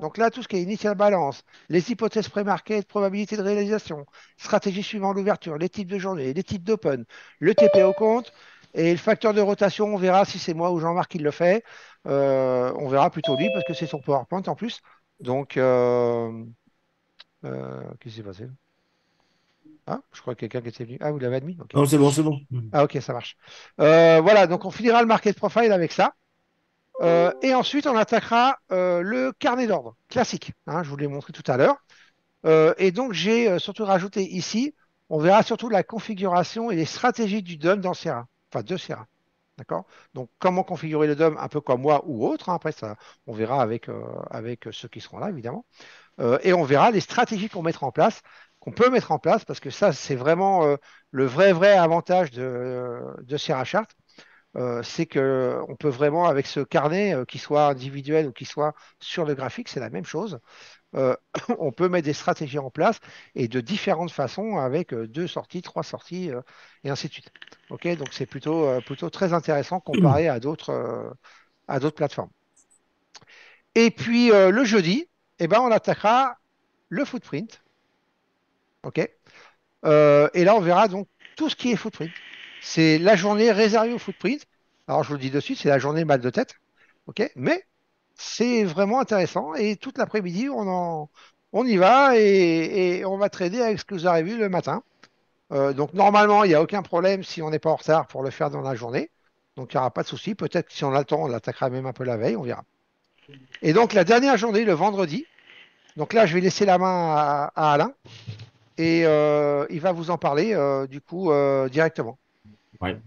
Donc là, tout ce qui est initial balance, les hypothèses pré-market, probabilité de réalisation, stratégie suivant l'ouverture, les types de journée, les types d'open, le TP au compte et le facteur de rotation, on verra si c'est moi ou Jean-Marc qui le fait. Euh, on verra plutôt lui parce que c'est son PowerPoint en plus. Donc, euh, euh, qu'est-ce qui s'est passé? Ah, je crois que quelqu'un qui était venu. Ah, vous l'avez admis Non, c'est bon, c'est bon. Ah, ok, ça marche. voilà, donc on finira le market profile avec ça. Euh, et ensuite, on attaquera euh, le carnet d'ordre classique. Hein, je vous l'ai montré tout à l'heure. Euh, et donc, j'ai surtout rajouté ici, on verra surtout la configuration et les stratégies du DOM dans Sierra, enfin de Sierra. D'accord? Donc, comment configurer le DOM un peu comme moi ou autre. Hein, après, ça, on verra avec, avec ceux qui seront là, évidemment. et on verra les stratégies qu'on mettra en place, qu'on peut mettre en place, parce que ça, c'est vraiment le vrai, vrai avantage de, de Sierra Chart euh, c'est que on peut vraiment, avec ce carnet, euh, qu'il soit individuel ou qu'il soit sur le graphique, c'est la même chose. Euh, on peut mettre des stratégies en place et de différentes façons avec deux sorties, trois sorties et ainsi de suite. Ok, donc c'est plutôt, plutôt très intéressant comparé à d'autres à d'autres plateformes. Et puis le jeudi, eh ben, on attaquera le footprint. Ok. et là, on verra donc tout ce qui est footprint. C'est la journée réservée au footprint. Alors, je vous le dis de suite, c'est la journée mal de tête. OK? Mais c'est vraiment intéressant. Et toute l'après-midi, on, y va et, on va trader avec ce que vous avez vu le matin. Euh, donc, normalement, il n'y a aucun problème si on n'est pas en retard pour le faire dans la journée. Donc, il n'y aura pas de souci. Peut-être si on a le temps, on l'attaquera même un peu la veille, on verra. Et donc, la dernière journée, le vendredi. Donc là, je vais laisser la main à, Alain et euh, il va vous en parler euh, du coup directement. Ouais.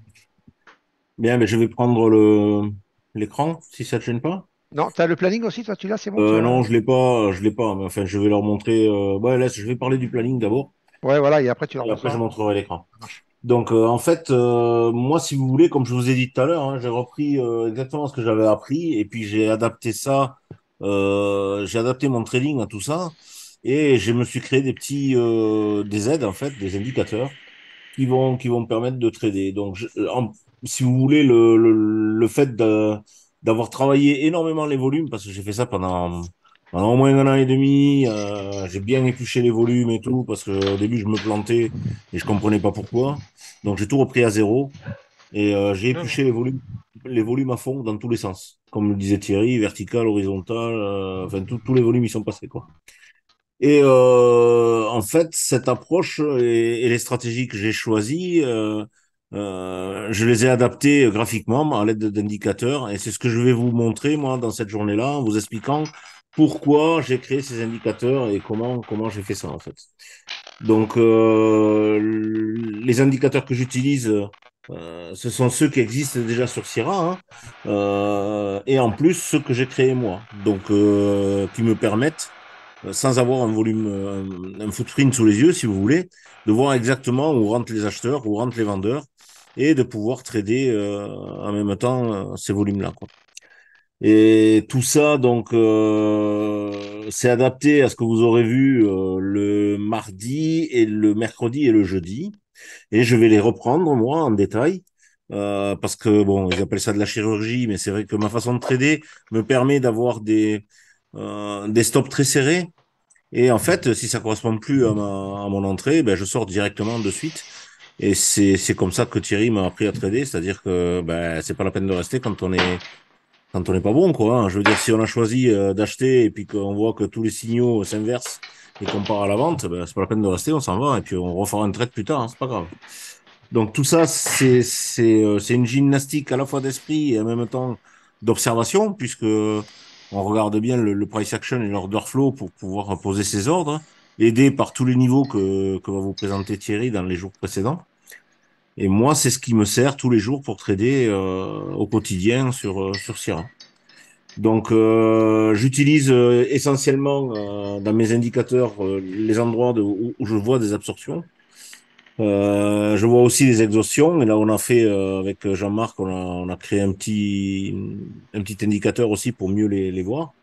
Bien, mais je vais prendre le l'écran, si ça te gêne pas. Non, tu as le planning aussi, toi, tu l'as, c'est bon? Euh, non, je l'ai pas, je l'ai pas. mais Enfin, je vais leur montrer. euh, Ouais, laisse, je vais parler du planning d'abord, Ouais, voilà, et après, tu leur et après je montrerai l'écran. Donc, euh, en fait, euh, moi, si vous voulez, comme je vous ai dit tout à l'heure, hein, j'ai repris exactement ce que j'avais appris, et puis j'ai adapté ça. j'ai adapté mon trading à tout ça, et je me suis créé des petits, des aides en fait, des indicateurs qui vont, qui vont me permettre de trader. Donc, je- en- si vous voulez, le, le, le fait d'avoir travaillé énormément les volumes, parce que j'ai fait ça pendant, pendant au moins un an et demi, euh, j'ai bien épluché les volumes et tout, parce que au début, je me plantais et je comprenais pas pourquoi. Donc, j'ai tout repris à zéro et euh, j'ai Non, épluché les volumes, les volumes à fond dans tous les sens. Comme le disait Thierry, vertical, horizontal, euh, enfin, tous tous les volumes, ils sont passés, quoi. Et euh, en fait, cette approche et, les stratégies que j'ai choisies, euh, euh, je les ai adaptées graphiquement à l'aide d'indicateurs. Et c'est ce que je vais vous montrer, moi, dans cette journée-là, en vous expliquant pourquoi j'ai créé ces indicateurs et comment, comment j'ai fait ça, en fait. Donc, euh, les indicateurs que j'utilise, euh, ce sont ceux qui existent déjà sur Sierra, hein, euh, et en plus ceux que j'ai créés moi, donc euh, qui me permettent sans avoir un volume, euh, un footprint sous les yeux, si vous voulez, de voir exactement où rentrent les acheteurs, où rentrent les vendeurs, et de pouvoir trader euh, en même temps euh, ces volumes-là. Et tout ça, donc, euh, c'est adapté à ce que vous aurez vu euh, le mardi et le mercredi et le jeudi. Et je vais les reprendre, moi, en détail. Euh, parce que, bon, ils appellent ça de la chirurgie, mais c'est vrai que ma façon de trader me permet d'avoir des, euh, des stops très serrés et en fait, si ça correspond plus à, ma, à mon entrée, ben, je sors directement de suite. Et c'est, comme ça que Thierry m'a appris à trader, c'est-à-dire que ben, c'est pas la peine de rester quand on est quand on n'est pas bon, quoi. hein. Je veux dire, si on a choisi euh, d'acheter et puis qu'on voit que tous les signaux s'inversent et qu'on part à la vente, ben, c'est pas la peine de rester, on s'en va et puis on refera un trade plus tard, hein, c'est pas grave. Donc tout ça, c'est c'est euh, c'est une gymnastique à la fois d'esprit et en même temps d'observation, puisque on regarde bien le, price action et l'order flow pour pouvoir poser ses ordres, aidé par tous les niveaux que, que va vous présenter Thierry dans les jours précédents. Et moi, c'est ce qui me sert tous les jours pour trader euh, au quotidien sur, euh, sur. Donc, euh, j'utilise essentiellement dans mes indicateurs les endroits où je vois des absorptions. Euh, je vois aussi des exhaustions. Et là, on a fait euh, avec Jean-Marc, on a, on a créé un petit, un petit indicateur aussi pour mieux les, les voir.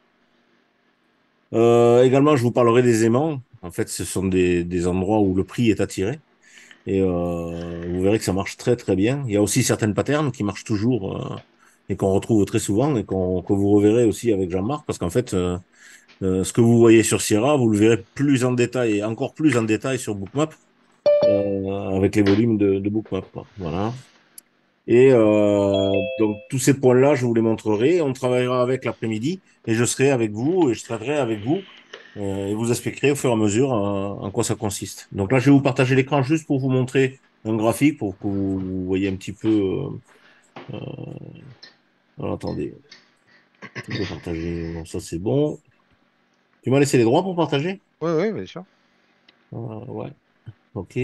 Euh, également, je vous parlerai des aimants. En fait, ce sont des, des endroits où le prix est attiré. Et euh, vous verrez que ça marche très très bien. Il y a aussi certaines patterns qui marchent toujours euh, et qu'on retrouve très souvent et qu'on que vous reverrez aussi avec Jean-Marc parce qu'en fait, ce que vous voyez sur Sierra, vous le verrez plus en détail encore plus en détail sur Bookmap avec les volumes de, de Bookmap. Voilà. Et euh, donc tous ces points-là, je vous les montrerai. On travaillera avec l'après-midi et je serai avec vous et je traiterai avec vous euh, et vous expliquerai au fur et à mesure euh, en quoi ça consiste. Donc là, je vais vous partager l'écran juste pour vous montrer un graphique pour que vous, vous voyez un petit peu. Euh, alors, attendez, je peux partager. Bon, ça c'est bon. Tu m'as laissé les droits pour partager? Oui, oui, bien sûr. Ouais. Ok.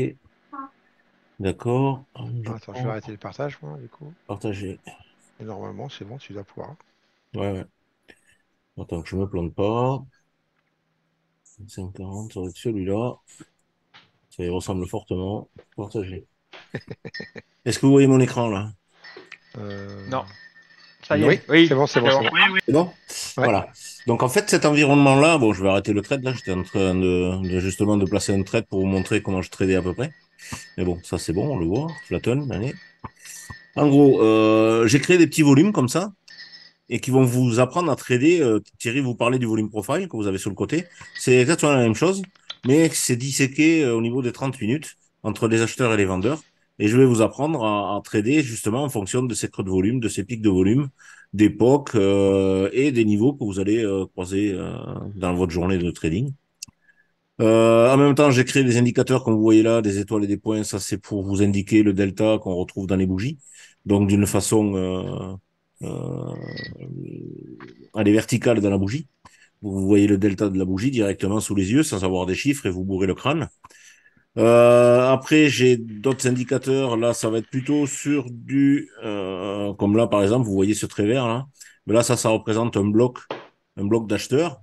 D'accord. Je Attends, je vais arrêter le partage, moi, du coup. partager. Et normalement, c'est bon, tu dois pouvoir. Ouais, ouais. Attends que je me plante pas. 540, ça va être celui-là. Ça y ressemble fortement. Partager. Est-ce que vous voyez mon écran là? Euh, Non. Ça y est. Oui, Oui, c'est bon, c'est bon, c'est bon. Oui, oui. Bon? Voilà. Donc en fait, cet environnement-là, bon, je vais arrêter le trade là. J'étais en train de, de justement de placer un trade pour vous montrer comment je tradais à peu près. Mais bon, ça c'est bon, on le voit. Flatten, allez. En gros, euh, j'ai créé des petits volumes comme ça et qui vont vous apprendre à trader. Euh, Thierry vous parlait du volume profile que vous avez sur le côté. C'est exactement la même chose, mais c'est disséqué euh, au niveau des 30 minutes entre les acheteurs et les vendeurs. Et je vais vous apprendre à, trader justement en fonction de ces creux de volume, de ces pics de volume, d'époque euh, et des niveaux que vous allez croiser dans votre journée de trading. Euh, en même temps, j'ai créé des indicateurs comme vous voyez là, des étoiles et des points. Ça, c'est pour vous indiquer le delta qu'on retrouve dans les bougies. Donc, d'une façon, euh, euh, elle est verticale dans la bougie. Vous voyez le delta de la bougie directement sous les yeux sans avoir des chiffres et vous bourrez le crâne. Euh, après, j'ai d'autres indicateurs. Là, ça va être plutôt sur du, euh, comme là, par exemple, vous voyez ce trait vert là. Mais là, ça, ça représente un bloc, un bloc d'acheteurs.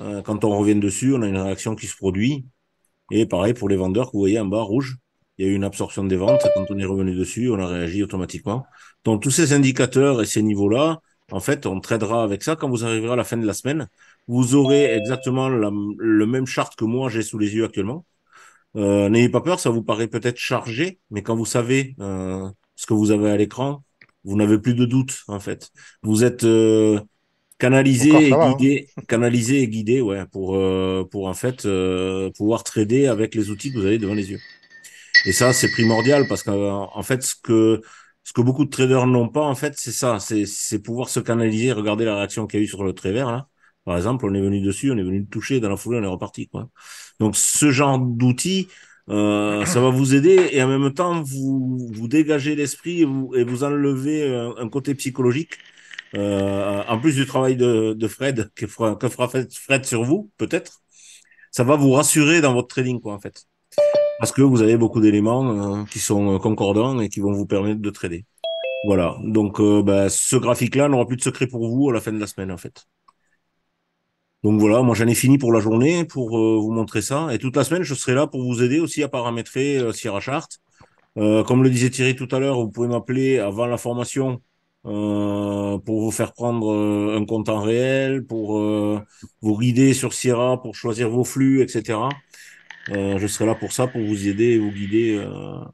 Euh, quand on revient dessus, on a une réaction qui se produit. Et pareil pour les vendeurs, vous voyez en bas rouge, il y a eu une absorption des ventes. Quand on est revenu dessus, on a réagi automatiquement. Donc tous ces indicateurs et ces niveaux-là, en fait, on tradera avec ça quand vous arriverez à la fin de la semaine. Vous aurez exactement le même chart que moi j'ai sous les yeux actuellement. Euh, N'ayez pas peur, ça vous paraît peut-être chargé, mais quand vous savez euh, ce que vous avez à l'écran, vous n'avez plus de doute en fait. Vous êtes euh, canalisé et va, hein. guidé, canalisé et guidé, ouais, pour euh, pour en fait euh, pouvoir trader avec les outils que vous avez devant les yeux. Et ça, c'est primordial parce qu'en en fait, ce que ce que beaucoup de traders n'ont pas, en fait, c'est ça, c'est c'est pouvoir se canaliser, regarder la réaction qu'il y a eu sur le trait vert là. Par exemple, on est venu dessus, on est venu le toucher, dans la foulée, on est reparti. Quoi. Donc, ce genre d'outils, euh, ça va vous aider et en même temps, vous, vous dégagez l'esprit et vous, et vous enlevez un, un côté psychologique. Euh, en plus du travail de, Fred, que fera, Fred sur vous, peut-être, ça va vous rassurer dans votre trading, quoi, en fait. Parce que vous avez beaucoup d'éléments euh, qui sont concordants et qui vont vous permettre de trader. Voilà. Donc, euh, bah, ce graphique-là n'aura plus de secret pour vous à la fin de la semaine, en fait. Donc voilà, moi j'en ai fini pour la journée pour euh, vous montrer ça. Et toute la semaine, je serai là pour vous aider aussi à paramétrer euh, Sierra Chart. Euh, comme le disait Thierry tout à l'heure, vous pouvez m'appeler avant la formation euh, pour vous faire prendre euh, un compte en réel, pour euh, vous guider sur Sierra, pour choisir vos flux, etc. je serai là pour ça, pour vous aider et vous guider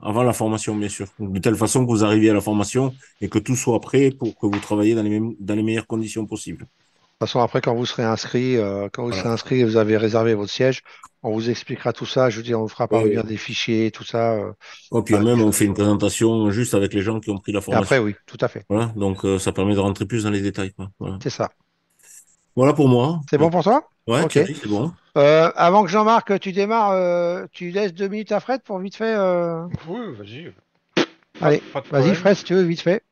avant la formation, bien sûr. De telle façon que vous arriviez à la formation et que tout soit prêt pour que vous travaillez dans les, mêmes, dans les meilleures conditions possibles. De toute façon, après, quand vous serez inscrit, euh, quand vous serez inscrit et vous avez réservé votre siège, on vous expliquera tout ça. Je veux dire, on vous fera parvenir Oui. des fichiers, tout ça. euh. Et puis Ah, même, on fait une présentation juste avec les gens qui ont pris la Et formation. après, oui, tout à fait. Voilà, donc euh, ça permet de rentrer plus dans les détails. Voilà. C'est ça. voilà pour moi. C'est bon pour toi? Ouais, Ok. Thierry, c'est bon. Euh, avant que Jean-Marc, tu démarres, euh, tu laisses deux minutes à Fred pour vite fait. euh, Oui, vas-y. Allez, Vas-y. Fred, si tu veux, vite fait.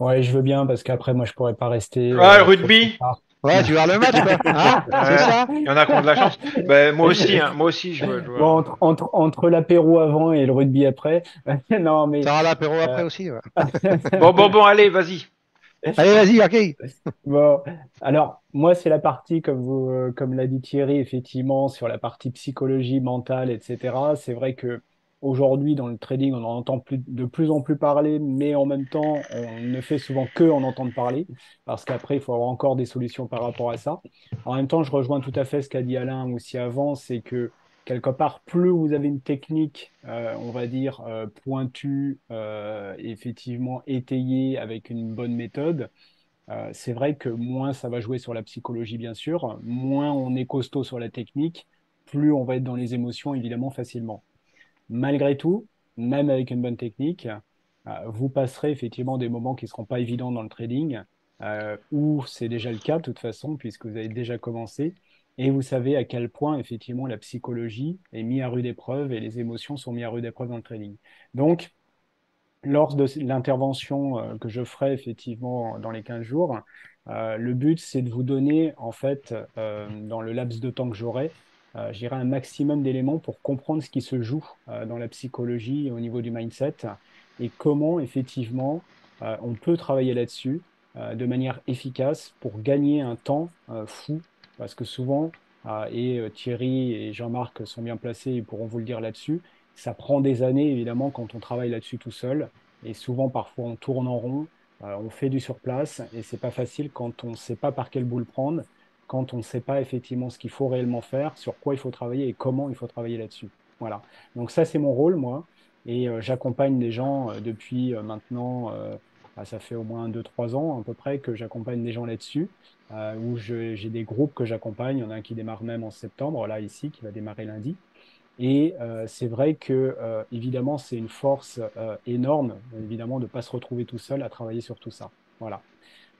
Ouais, je veux bien parce qu'après, moi, je pourrais pas rester. Ah, euh, le rugby. Ouais, tu vas le match, quoi. Hein Ouais. ça? Il y en a qui ont de la chance. Ben, moi aussi, hein, moi aussi, je veux. je veux- Bon, entre, entre, entre l'apéro avant et le rugby après. Non, mais T'auras l'apéro après aussi. ouais. Bon, bon, bon, allez, vas-y. Allez, vas-y, ok. bon. Alors, moi, c'est la partie, comme vous, euh, comme l'a dit Thierry, effectivement, sur la partie psychologie mentale, etc. C'est vrai que aujourd'hui, dans le trading, on en entend de plus en plus parler, mais en même temps, on ne fait souvent que en entendre parler, parce qu'après, il faut avoir encore des solutions par rapport à ça. En même temps, je rejoins tout à fait ce qu'a dit Alain aussi avant, c'est que quelque part, plus vous avez une technique, euh, on va dire, euh, pointue, euh, effectivement étayée avec une bonne méthode, c'est vrai que moins ça va jouer sur la psychologie, bien sûr, moins on est costaud sur la technique, plus on va être dans les émotions, évidemment, facilement. Malgré tout, même avec une bonne technique, euh, vous passerez effectivement des moments qui ne seront pas évidents dans le trading, euh, où c'est déjà le cas de toute façon, puisque vous avez déjà commencé, et vous savez à quel point effectivement la psychologie est mise à rude épreuve et les émotions sont mises à rude épreuve dans le trading. Donc, lors de l'intervention euh, que je ferai effectivement dans les 15 jours, euh, le but c'est de vous donner en fait dans le laps de temps que j'aurai, euh, j'irai un maximum d'éléments pour comprendre ce qui se joue euh, dans la psychologie au niveau du mindset et comment effectivement euh, on peut travailler là-dessus euh, de manière efficace pour gagner un temps fou parce que souvent et Thierry et Jean-Marc sont bien placés et pourront vous le dire là-dessus ça prend des années, évidemment, quand on travaille là-dessus tout seul. Et souvent, parfois, on tourne en rond, on fait du surplace, et c'est pas facile quand on ne sait pas par quelle boule prendre, quand on ne sait pas effectivement ce qu'il faut réellement faire, sur quoi il faut travailler et comment il faut travailler là-dessus. Voilà. Donc ça, c'est mon rôle, moi. Et euh, j'accompagne des gens euh, depuis euh, maintenant, bah, ça fait au moins 2-3 ans à peu près que j'accompagne des gens là-dessus, où j'ai des groupes que j'accompagne. Il y en a un qui démarre même en septembre, là, ici, qui va démarrer lundi. Et c'est vrai que, évidemment, c'est une force énorme, évidemment, de ne pas se retrouver tout seul à travailler sur tout ça. Voilà.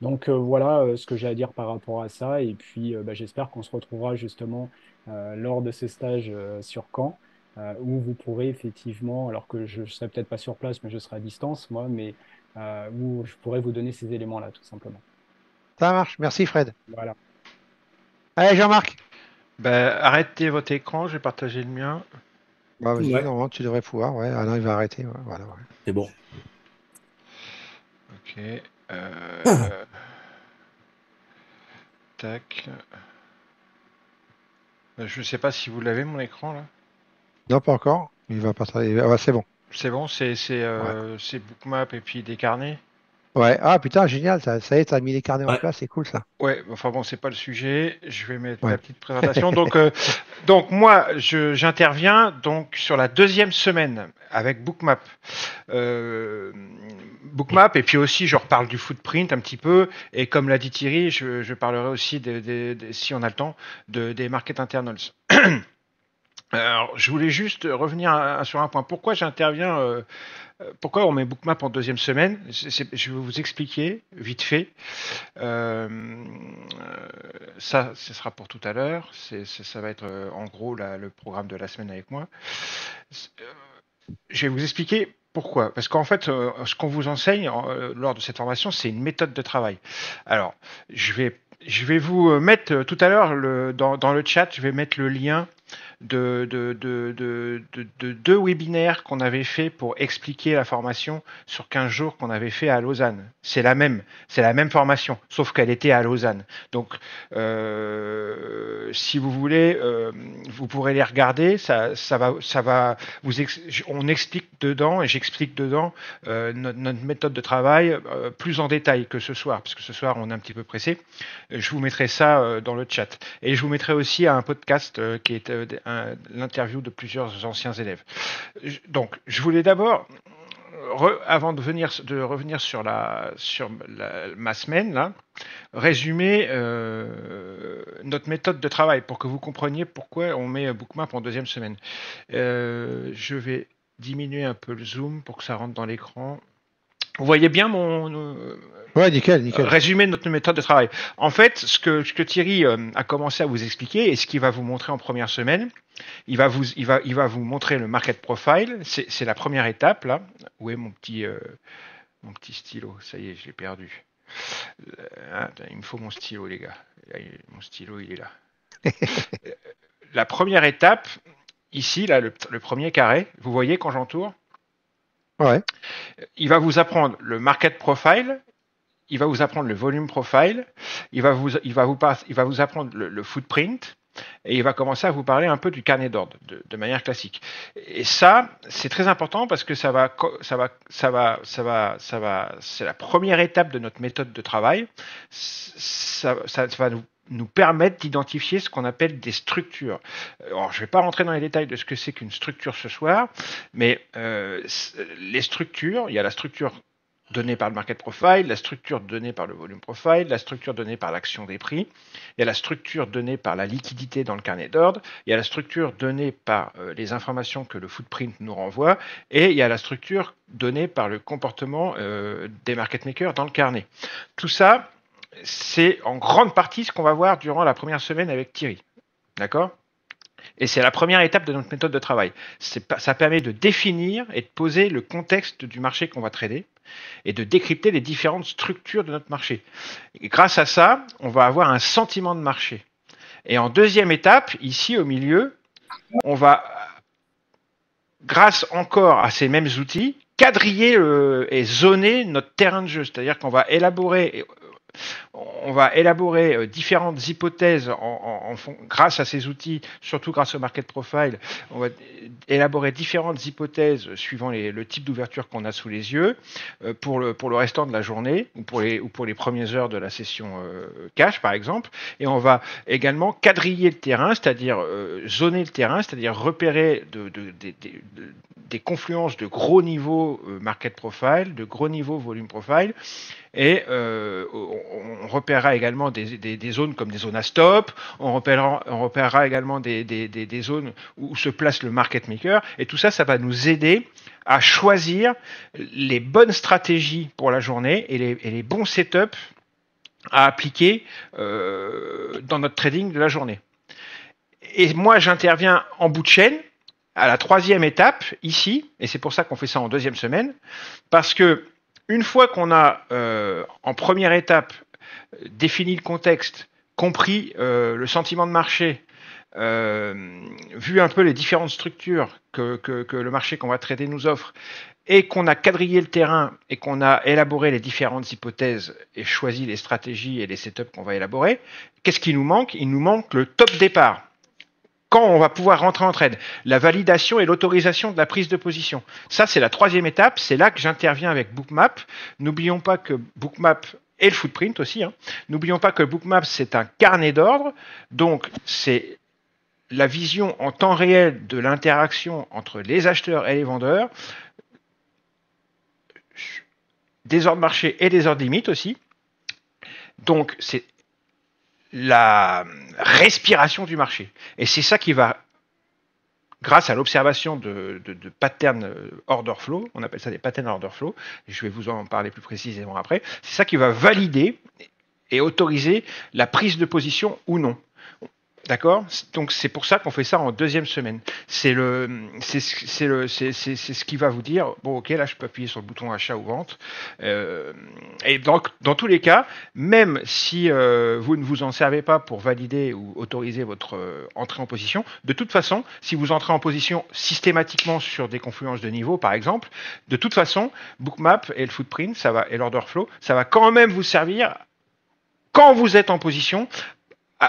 Donc, euh, voilà euh, ce que j'ai à dire par rapport à ça. Et puis, euh, bah, j'espère qu'on se retrouvera justement euh, lors de ces stages euh, sur Caen, euh, où vous pourrez effectivement, alors que je ne serai peut-être pas sur place, mais je serai à distance, moi, mais euh, où je pourrai vous donner ces éléments-là, tout simplement. Ça marche. Merci, Fred. Voilà. Allez, Jean-Marc. Ben, arrêtez votre écran, je vais partager le mien. Bah, vas-y, Ouais. non, tu devrais pouvoir. Ouais, Alain, il va arrêter. ouais, voilà, ouais. C'est bon. Ok. Euh, Tac. Euh, Je sais pas si vous l'avez mon écran là. Non, pas encore. Il va pas travailler. Ah, bah, c'est bon. C'est bon, c'est c'est euh, c'est bookmap et puis des carnets. Ouais. Ah, putain, génial. Ça, ça y est, t'as mis les carnets en place. C'est cool, ça. Ouais, enfin bon, c'est pas le sujet. Je vais mettre Ouais. la petite présentation. Donc, euh, donc moi, je- j'interviens donc sur la deuxième semaine avec Bookmap. Euh, Bookmap, et puis aussi, je reparle du footprint un petit peu. Et comme l'a dit Thierry, je, je parlerai aussi, des- des- des- si on a le temps, de, des market internals. Alors, je voulais juste revenir sur un point. Pourquoi j'interviens euh, euh, Pourquoi on met Bookmap en deuxième semaine? Je vais vous expliquer vite fait. Euh, ça, ce sera pour tout à l'heure. Ça va être euh, en gros le programme de la semaine avec moi. Je vais vous expliquer pourquoi. Parce qu'en fait, ce qu'on vous enseigne lors de cette formation, c'est une méthode de travail. Alors, je vais, je vais vous mettre tout à l'heure dans le chat, je vais mettre le lien de, de, de, de, de- de deux webinaires qu'on avait fait pour expliquer la formation sur 15 jours qu'on avait fait à Lausanne. C'est la même, c'est la même formation, sauf qu'elle était à Lausanne. Donc, euh, si vous voulez, euh, vous pourrez les regarder. Ça, va, ça va on explique dedans et j'explique dedans euh, notre, notre méthode de travail plus en détail que ce soir, parce que ce soir on est un petit peu pressé. Je vous mettrai ça dans le chat et je vous mettrai aussi un podcast qui est un- l'interview de plusieurs anciens élèves. Donc, je voulais d'abord avant de, venir, de revenir sur, la, sur ma semaine, là, résumer euh, notre méthode de travail pour que vous compreniez pourquoi on met Bookmap en deuxième semaine. Euh, je vais diminuer un peu le zoom pour que ça rentre dans l'écran. Vous voyez bien mon euh, Ouais, nickel, nickel. résumé de notre méthode de travail. En fait, ce que, ce que Thierry euh, a commencé à vous expliquer et ce qu'il va vous montrer en première semaine, il va vous, il va, il va vous montrer le market profile. C'est la première étape là. Où est mon petit, euh, mon petit stylo? Ça y est, je l'ai perdu. Euh, il me faut mon stylo, les gars. Mon stylo, il est là. la première étape, ici, là, le, le premier carré. Vous voyez quand j'entoure? Ouais. il va vous apprendre le market profile, il va vous apprendre le volume profile, il va vous, il va vous, il va vous apprendre le, footprint, et il va commencer à vous parler un peu du carnet d'ordre de, manière classique. Et ça, c'est très important parce que ça va, ça va, ça va, ça va, ça va, c'est la première étape de notre méthode de travail. Ça, ça, va nous nous permettre d'identifier ce qu'on appelle des structures. Alors, je ne vais pas rentrer dans les détails de ce que c'est qu'une structure ce soir, mais euh, les structures, il y a la structure donnée par le market profile, la structure donnée par le volume profile, la structure donnée par l'action des prix, il y a la structure donnée par la liquidité dans le carnet d'ordre, il y a la structure donnée par euh, les informations que le footprint nous renvoie, et il y a la structure donnée par le comportement euh, des market makers dans le carnet. Tout ça, c'est en grande partie ce qu'on va voir durant la première semaine avec Thierry. D'accord? Et c'est la première étape de notre méthode de travail. Ça permet de définir et de poser le contexte du marché qu'on va trader et de décrypter les différentes structures de notre marché. Grâce à ça, on va avoir un sentiment de marché. Et en deuxième étape, ici au milieu, on va, grâce encore à ces mêmes outils, quadriller euh, et zoner notre terrain de jeu. C'est-à-dire qu'on va élaborer on va élaborer euh, différentes hypothèses en, grâce à ces outils, surtout grâce au market profile. On va élaborer différentes hypothèses suivant le type d'ouverture qu'on a sous les yeux euh, pour, le, pour le restant de la journée ou pour les, ou pour les premières heures de la session euh, cash, par exemple. Et on va également quadriller le terrain, c'est-à-dire zoner le terrain, c'est-à-dire repérer de, de- de- de- de- des confluences de gros niveaux market profile, de gros niveaux volume profile, et euh, on, on repérera également des, des- des zones comme des zones à stop, on repérera, on repérera également des, des- zones où se place le market maker, et tout ça, ça va nous aider à choisir les bonnes stratégies pour la journée et les, et les bons setups à appliquer euh, dans notre trading de la journée. Et moi, j'interviens en bout de chaîne, à la troisième étape, ici, et c'est pour ça qu'on fait ça en deuxième semaine, parce que une fois qu'on a, euh, en première étape, défini le contexte, compris euh, le sentiment de marché, vu un peu les différentes structures que, que le marché qu'on va traiter nous offre, et qu'on a quadrillé le terrain et qu'on a élaboré les différentes hypothèses et choisi les stratégies et les setups qu'on va élaborer, qu'est-ce qui nous manque? Il nous manque le top départ. Quand on va pouvoir rentrer en trade, la validation et l'autorisation de la prise de position. Ça, c'est la troisième étape. C'est là que j'interviens avec Bookmap. N'oublions pas que Bookmap et le footprint aussi. Hein. N'oublions pas que Bookmap, c'est un carnet d'ordre. Donc, c'est la vision en temps réel de l'interaction entre les acheteurs et les vendeurs des ordres marché et des ordres limites aussi. Donc, c'est la respiration du marché. Et c'est ça qui va, grâce à l'observation de, patterns order flow, on appelle ça des patterns order flow, je vais vous en parler plus précisément après, c'est ça qui va valider et autoriser la prise de position ou non. D'accord? Donc c'est pour ça qu'on fait ça en deuxième semaine. C'est le, c'est ce qui va vous dire bon ok là je peux appuyer sur le bouton achat ou vente. Euh, et donc dans tous les cas, même si euh, vous ne vous en servez pas pour valider ou autoriser votre euh, entrée en position, de toute façon, si vous entrez en position systématiquement sur des confluences de niveau par exemple, de toute façon, Bookmap et le footprint, ça va et l'order flow, ça va quand même vous servir quand vous êtes en position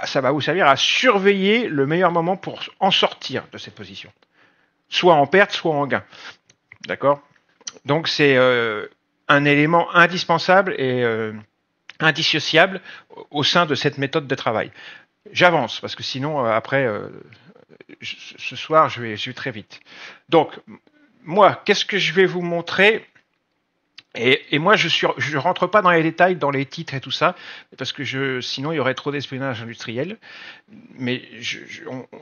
ça va vous servir à surveiller le meilleur moment pour en sortir de cette position. Soit en perte, soit en gain. D'accord? Donc c'est euh, un élément indispensable et euh, indissociable au sein de cette méthode de travail. J'avance parce que sinon euh, après ce soir je vais, je vais très vite. Donc moi, qu'est-ce que je vais vous montrer? Et, moi, je ne je rentre pas dans les détails, dans les titres et tout ça, parce que je, sinon il y aurait trop d'espionnage industriel. Mais je,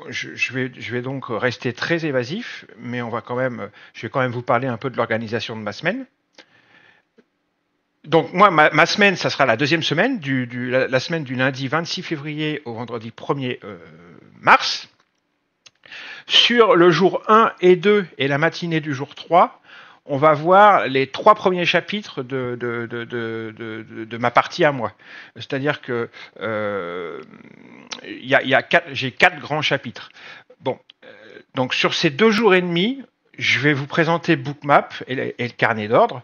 je, vais, donc rester très évasif, mais on va quand même, je vais quand même vous parler un peu de l'organisation de ma semaine. Donc moi, ma, semaine, ça sera la deuxième semaine, la, semaine du lundi 26 février au vendredi 1er euh, mars. Sur le jour 1 et 2 et la matinée du jour 3, on va voir les trois premiers chapitres de, ma partie à moi. C'est-à-dire que euh, j'ai quatre grands chapitres. Bon, euh, donc sur ces deux jours et demi, je vais vous présenter Bookmap et le, carnet d'ordre,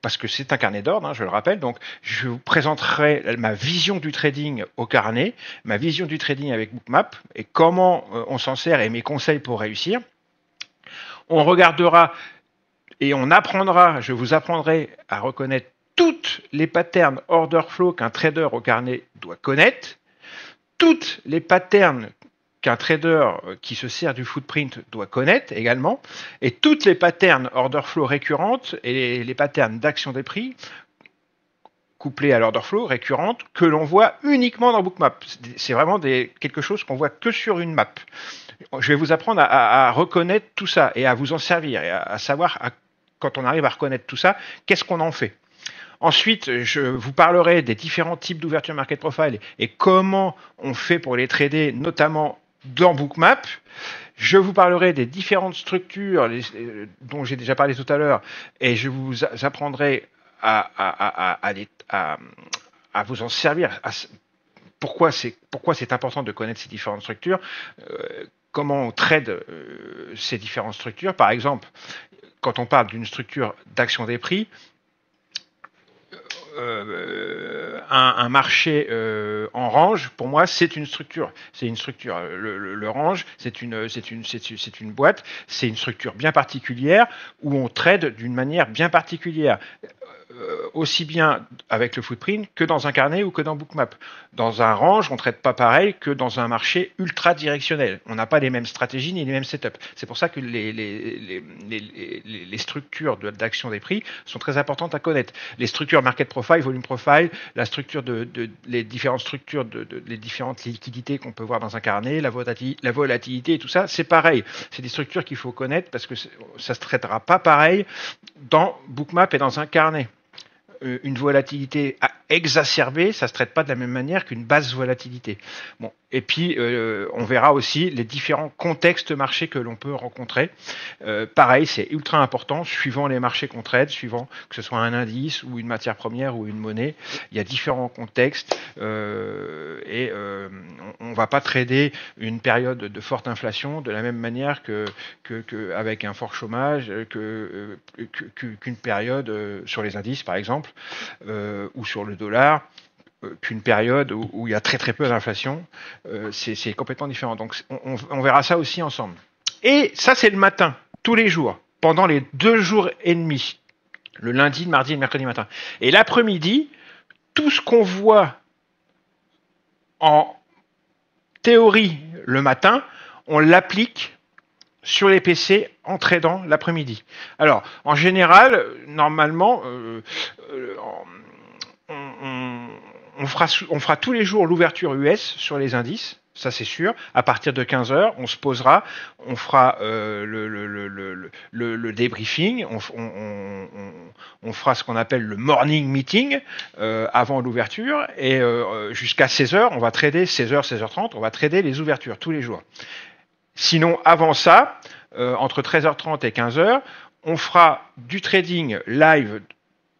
parce que c'est un carnet d'ordre, hein, je le rappelle. Donc, je vous présenterai ma vision du trading au carnet, ma vision du trading avec Bookmap et comment euh, on s'en sert et mes conseils pour réussir. On regardera et on apprendra, je vous apprendrai à reconnaître toutes les patterns order flow qu'un trader au carnet doit connaître, toutes les patterns qu'un trader qui se sert du footprint doit connaître également, et toutes les patterns order flow récurrentes et les, patterns d'action des prix couplés à l'order flow récurrente que l'on voit uniquement dans Bookmap. C'est vraiment quelque chose qu'on voit que sur une map. Je vais vous apprendre à, reconnaître tout ça et à vous en servir et à, à savoir à quand on arrive à reconnaître tout ça, qu'est-ce qu'on en fait? Ensuite, je vous parlerai des différents types d'ouverture market profile et comment on fait pour les trader, notamment dans Bookmap. Je vous parlerai des différentes structures dont j'ai déjà parlé tout à l'heure et je vous apprendrai à, à, vous en servir. pourquoi c'est important de connaître ces différentes structures euh, Comment on trade euh, ces différentes structures Par exemple, quand on parle d'une structure d'action des prix, euh, un, marché euh, en range, pour moi, c'est une structure. C'est une structure. Le, range, c'est une, c'est une, c'est une boîte. C'est une structure bien particulière où on trade d'une manière bien particulière. Euh, aussi bien avec le footprint que dans un carnet ou que dans Bookmap. Dans un range, on ne traite pas pareil que dans un marché ultra directionnel. On n'a pas les mêmes stratégies ni les mêmes setups. C'est pour ça que les, structures d'action des prix sont très importantes à connaître. Les structures market profile, volume profile, la structure les différentes structures de, les différentes liquidités qu'on peut voir dans un carnet, la volatilité, la volatilité et tout ça, c'est pareil. C'est des structures qu'il faut connaître parce que ça se traitera pas pareil dans Bookmap et dans un carnet. Euh, une volatilité exacerbée, ça ne se traite pas de la même manière qu'une basse volatilité. Bon, et puis, euh, on verra aussi les différents contextes marchés que l'on peut rencontrer. Euh, pareil, c'est ultra important, suivant les marchés qu'on traite, suivant que ce soit un indice ou une matière première ou une monnaie, il y a différents contextes euh, et on ne va pas trader une période de forte inflation de la même manière que, avec un fort chômage, qu'une période sur les indices par exemple ou sur le dollar qu'une période où, il y a très très peu d'inflation. Euh, c'est complètement différent. Donc on, verra ça aussi ensemble. Et ça c'est le matin, tous les jours, pendant les deux jours et demi, le lundi, le mardi et le mercredi matin. Et l'après-midi, tout ce qu'on voit en théorie le matin, on l'applique sur les PC en tradant l'après-midi. Alors, en général, normalement, euh, euh, on, on fera, on fera tous les jours l'ouverture US sur les indices, ça c'est sûr. À partir de 15 heures, on se posera, on fera euh, le, le, le, le, débriefing, on, on, on, fera ce qu'on appelle le morning meeting euh, avant l'ouverture, et euh, jusqu'à 16 heures, on va trader 16 heures, 16h30, on va trader les ouvertures tous les jours. Sinon, avant ça, entre 13h30 et 15h, on fera du trading live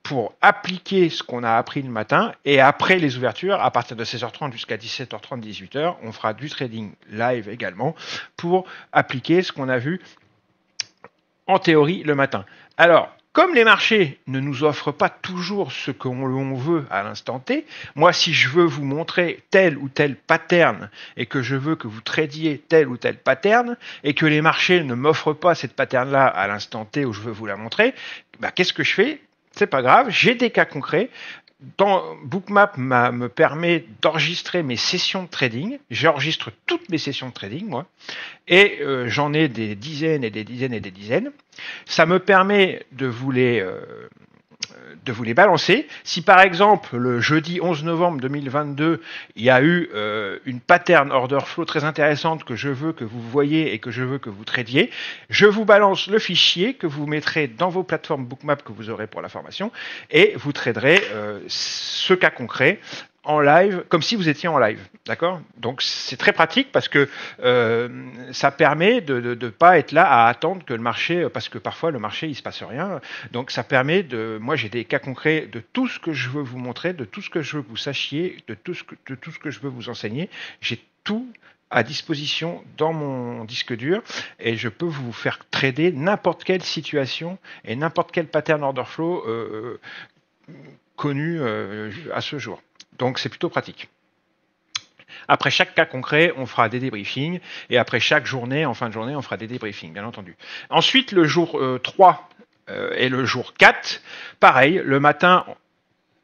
pour appliquer ce qu'on a appris le matin et après les ouvertures, à partir de 16h30 jusqu'à 17h30, 18h, on fera du trading live également pour appliquer ce qu'on a vu en théorie le matin. Alors, comme les marchés ne nous offrent pas toujours ce qu'on veut à l'instant T, moi si je veux vous montrer tel ou tel pattern et que je veux que vous tradiez tel ou tel pattern et que les marchés ne m'offrent pas cette pattern-là à l'instant T où je veux vous la montrer, bah, qu'est-ce que je fais? C'est pas grave, j'ai des cas concrets. Dans Bookmap me permet d'enregistrer mes sessions de trading. J'enregistre toutes mes sessions de trading, moi, et euh, j'en ai des dizaines et des dizaines et des dizaines. Ça me permet de vous les euh, de vous les balancer. Si par exemple le jeudi 11 novembre 2022, il y a eu euh, une pattern order flow très intéressante que je veux que vous voyez et que je veux que vous tradiez, je vous balance le fichier que vous mettrez dans vos plateformes Bookmap que vous aurez pour la formation et vous traderez euh, ce cas concret en live, comme si vous étiez en live, d'accord? Donc c'est très pratique parce que euh, ça permet de ne pas être là à attendre que le marché, parce que parfois le marché il se passe rien. Donc ça permet de, moi j'ai des cas concrets de tout ce que je veux vous montrer, de tout ce que je veux que vous sachiez, de tout ce que, de tout ce que je veux vous enseigner. J'ai tout à disposition dans mon disque dur et je peux vous faire trader n'importe quelle situation et n'importe quel pattern order flow euh, euh, connu à ce jour. Donc c'est plutôt pratique. Après chaque cas concret, on fera des débriefings et après chaque journée, en fin de journée, on fera des débriefings, bien entendu. Ensuite, le jour 3 euh, euh, et le jour 4, pareil, le matin,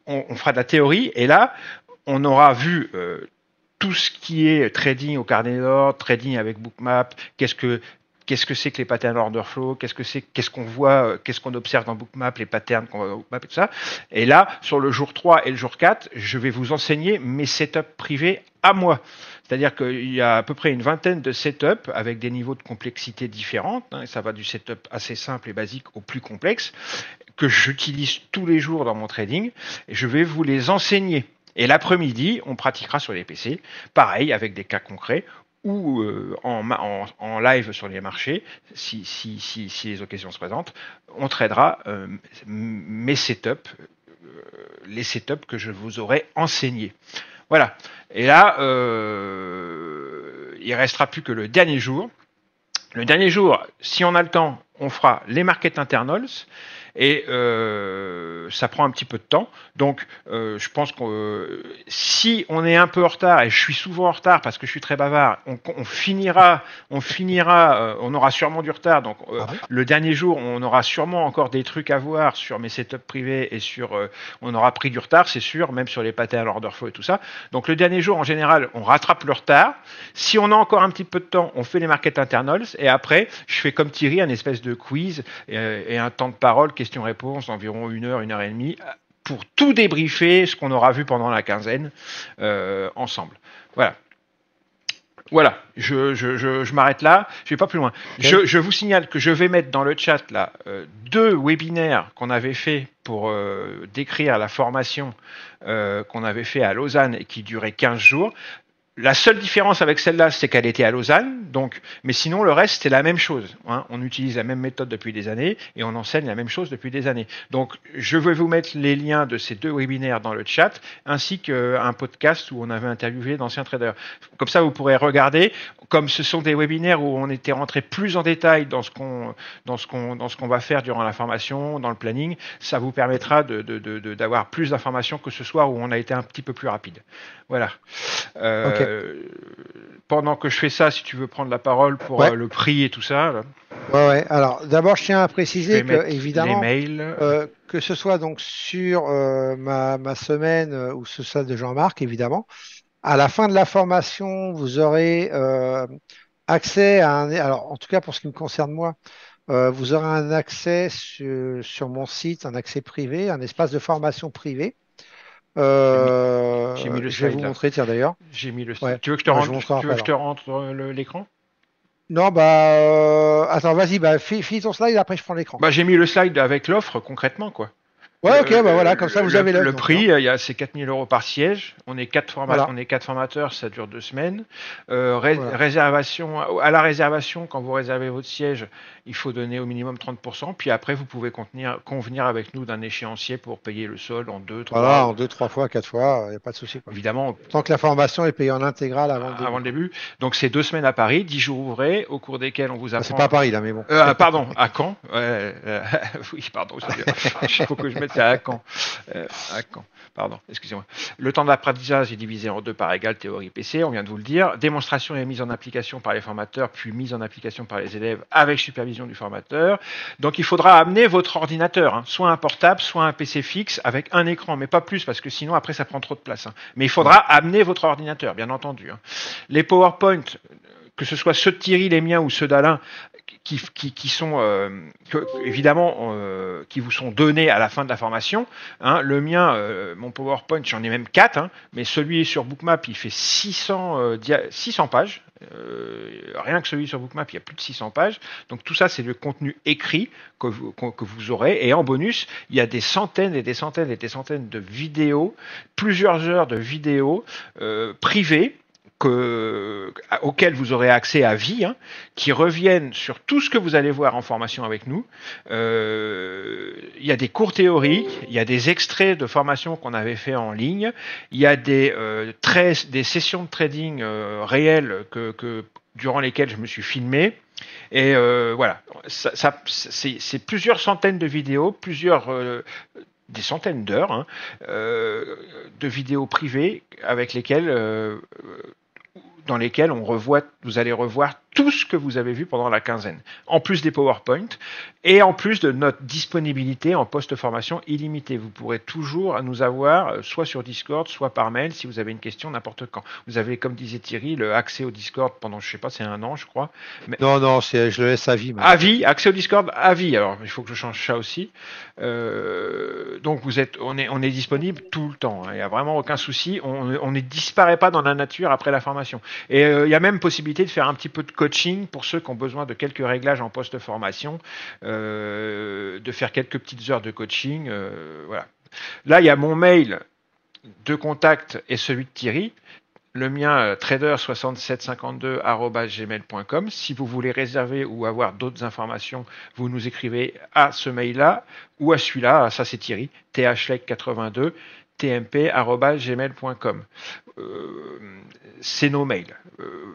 on, fera de la théorie et là, on aura vu euh, tout ce qui est trading au carnet d'ordre, trading avec Bookmap, qu'est-ce que qu'est-ce que c'est que les patterns order flow, qu'est-ce qu'on voit, euh, qu'est-ce qu'on observe dans Bookmap, les patterns qu'on voit Bookmap et tout ça. Et là, sur le jour 3 et le jour 4, je vais vous enseigner mes setups privés à moi. C'est-à-dire qu'il y a à peu près une vingtaine de setups avec des niveaux de complexité différentes. Hein, ça va du setup assez simple et basique au plus complexe que j'utilise tous les jours dans mon trading. Je vais vous les enseigner. Et l'après-midi, on pratiquera sur les PC, pareil, avec des cas concrets, ou euh, en, live sur les marchés, si, les occasions se présentent, on tradera euh, mes setups, euh, les setups que je vous aurai enseignés. Voilà. Et là, il restera plus que le dernier jour. Le dernier jour, si on a le temps, on fera les market internals et euh, ça prend un petit peu de temps. Donc, euh, je pense que euh, si on est un peu en retard, et je suis souvent en retard parce que je suis très bavard, on, on finira, on finira, on aura sûrement du retard. Donc, ah le dernier jour, on aura sûrement encore des trucs à voir sur mes setups privés et sur, on aura pris du retard, c'est sûr, même sur les patterns order flow et tout ça. Donc, le dernier jour, en général, on rattrape le retard. Si on a encore un petit peu de temps, on fait les market internals et après, je fais comme Thierry, un espèce de quiz et, et un temps de parole questions-réponses d'environ une heure, une heure et demie, pour tout débriefer ce qu'on aura vu pendant la quinzaine euh, ensemble. Voilà. Voilà, je, je, m'arrête là, je vais pas plus loin. Je, vous signale que je vais mettre dans le chat là euh, deux webinaires qu'on avait fait pour euh, décrire la formation qu'on avait fait à Lausanne et qui durait 15 jours. La seule différence avec celle-là, c'est qu'elle était à Lausanne, donc, mais sinon le reste c'est la même chose. Hein. On utilise la même méthode depuis des années et on enseigne la même chose depuis des années. Donc, je vais vous mettre les liens de ces deux webinaires dans le chat, ainsi qu'un podcast où on avait interviewé d'anciens traders. Comme ça, vous pourrez regarder. Comme ce sont des webinaires où on était rentré plus en détail dans ce qu'on dans ce qu'on dans ce qu'on va faire durant la formation, dans le planning, ça vous permettra d'avoir de, de, plus d'informations que ce soir où on a été un petit peu plus rapide. Voilà. Euh, pendant que je fais ça, si tu veux prendre la parole pour euh, le prix et tout ça. Là. Ouais, ouais. Alors, d'abord, je tiens à préciser que, évidemment, euh, que ce soit donc sur ma, ma, semaine ou ce soit de Jean-Marc, évidemment, à la fin de la formation, vous aurez accès à un. Alors, en tout cas, pour ce qui me concerne moi, vous aurez un accès sur, sur, mon site, un accès privé, un espace de formation privé euh, j'ai mis le je vais vous montrer, tiens d'ailleurs. J'ai mis le Tu veux que je te rentre, tu veux que je te rentre l'écran? Non, bah. Euh... Attends, vas-y, bah, finis ton slide, après je prends l'écran. Bah, j'ai mis le slide avec l'offre concrètement, quoi. Ouais, ok, bah voilà, comme ça vous avez le, le prix. Il y a c'est 4000 euros par siège. On est quatre formateurs, on est quatre formateurs, ça dure deux semaines. Euh, Réservation à la réservation, quand vous réservez votre siège, il faut donner au minimum 30%. Puis après, vous pouvez contenir, convenir avec nous d'un échéancier pour payer le sol en deux, trois. Voilà, en deux, trois fois, quatre fois, il n'y a pas de souci. Évidemment. Tant que la formation est payée en intégrale avant, avant le début. Donc c'est deux semaines à Paris, dix jours ouvrés, au cours desquels on vous apprend. c'est pas à Paris là, mais bon. Euh, pardon, à Caen. Euh, oui, pardon. Il faut que je mette à Caen. Euh, à Caen. Pardon, excusez-moi. Le temps d'apprentissage est divisé en deux par égal théorie PC, on vient de vous le dire. Démonstration et mise en application par les formateurs, puis mise en application par les élèves avec supervision du formateur. Donc il faudra amener votre ordinateur, hein. soit un portable, soit un PC fixe avec un écran, mais pas plus parce que sinon après ça prend trop de place. Hein. Mais il faudra amener votre ordinateur, bien entendu. Hein. Les PowerPoint, que ce soit ceux de Thierry, les miens ou ceux d'Alain, qui, qui, qui, sont euh, évidemment euh, qui vous sont donnés à la fin de la formation. Hein. Le mien, euh, mon PowerPoint, j'en ai même 4, hein, mais celui sur Bookmap, il fait 600, 600 pages. rien que celui sur Bookmap, il y a plus de 600 pages. Donc tout ça, c'est le contenu écrit que vous, que vous aurez. Et en bonus, il y a des centaines et des centaines et des centaines de vidéos, plusieurs heures de vidéos privées que, auxquels vous aurez accès à vie, hein, qui reviennent sur tout ce que vous allez voir en formation avec nous. Euh, il y a des cours théoriques, il y a des extraits de formation qu'on avait fait en ligne, il y a des, euh, des sessions de trading euh, réelles que, que, durant lesquelles je me suis filmé. Et euh, voilà, ça, ça c'est plusieurs centaines de vidéos, plusieurs euh, des centaines d'heures hein, euh, de vidéos privées avec lesquelles euh, dans lesquels on revoit, vous allez revoir tout ce que vous avez vu pendant la quinzaine, en plus des PowerPoint et en plus de notre disponibilité en post-formation illimitée. Vous pourrez toujours nous avoir euh, soit sur Discord, soit par mail si vous avez une question n'importe quand. Vous avez, comme disait Thierry, le accès au Discord pendant, je sais pas, c'est un an, je crois. Non, non, c'est, je le laisse à vie. À vie, accès au Discord à vie. Alors, il faut que je change ça aussi. Euh, donc, vous êtes, on est, on est disponible tout le temps. Hein. Il n'y a vraiment aucun souci. On, on ne disparaît pas dans la nature après la formation. Et euh, il y a même possibilité de faire un petit peu de pour ceux qui ont besoin de quelques réglages en post-formation, euh, de faire quelques petites heures de coaching. Euh, voilà. Là, il y a mon mail de contact et celui de Thierry. Le mien, trader6752.gmail.com. Si vous voulez réserver ou avoir d'autres informations, vous nous écrivez à ce mail-là ou à celui-là. Ça, c'est Thierry, thlec82 tmp.gmail.com. Euh, c'est nos mails. Euh,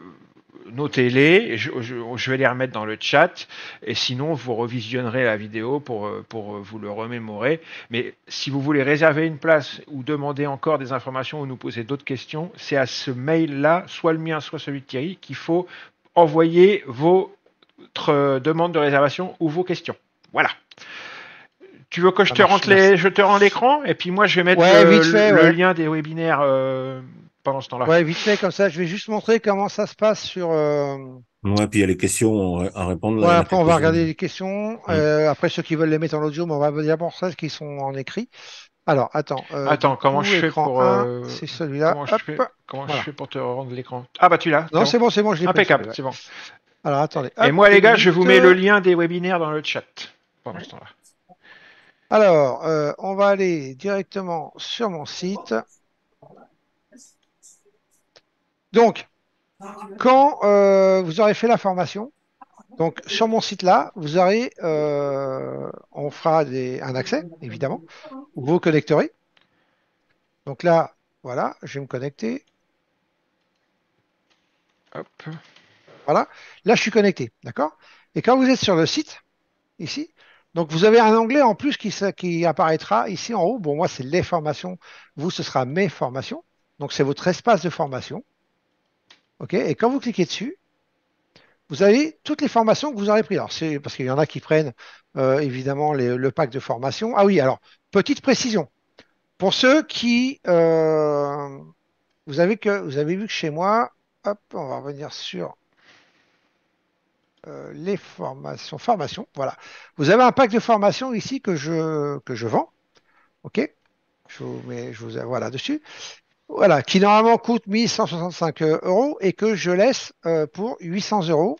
notez-les, je, je, vais les remettre dans le chat, et sinon vous revisionnerez la vidéo pour, pour vous le remémorer. Mais si vous voulez réserver une place ou demander encore des informations ou nous poser d'autres questions, c'est à ce mail-là, soit le mien, soit celui de Thierry, qu'il faut envoyer votre demande de réservation ou vos questions. Voilà. Tu veux que je te, rentre les, je te rends l'écran et puis moi je vais mettre le, lien des webinaires euh, pendant ce temps-là. Ouais, vite fait comme ça. Je vais juste montrer comment ça se passe sur. Euh... Ouais, puis il y a les questions à répondre. Ouais, après on va regarder les questions. Euh, après ceux qui veulent les mettre en audio, mais on va d'abord ça qui sont en écrit. Alors attends. Euh, attends, comment je fais pour. c'est celui-là. Comment, je fais, comment je fais pour te rendre l'écran? Ah bah tu l'as. Non, c'est bon, c'est bon, je l'ai Impeccable, c'est bon. Alors attendez. Et moi les gars, je vous mets le lien des webinaires dans le chat pendant ce temps-là. Alors, euh, on va aller directement sur mon site. Donc, quand euh, vous aurez fait la formation, donc sur mon site là, vous aurez, euh, on fera des, un accès, évidemment, où vous connecterez. Donc là, voilà, je vais me connecter. Hop. Voilà, là je suis connecté, d'accord? Et quand vous êtes sur le site, ici, donc vous avez un onglet en plus qui, qui apparaîtra ici en haut. Bon, moi c'est les formations, vous ce sera mes formations. Donc c'est votre espace de formation. OK Et quand vous cliquez dessus, vous avez toutes les formations que vous aurez prises. Alors c'est parce qu'il y en a qui prennent euh, évidemment les- le pack de formation. Ah oui, alors petite précision. Pour ceux qui euh, vous avez que vous avez vu que chez moi, hop, on va revenir sur euh, les formations, formations, voilà. Vous avez un pack de formation ici que je, que je vends. OK? Je vous mets, je vous, voilà, dessus. Voilà, qui normalement coûte 1165 euros et que je laisse euh, pour 800 euros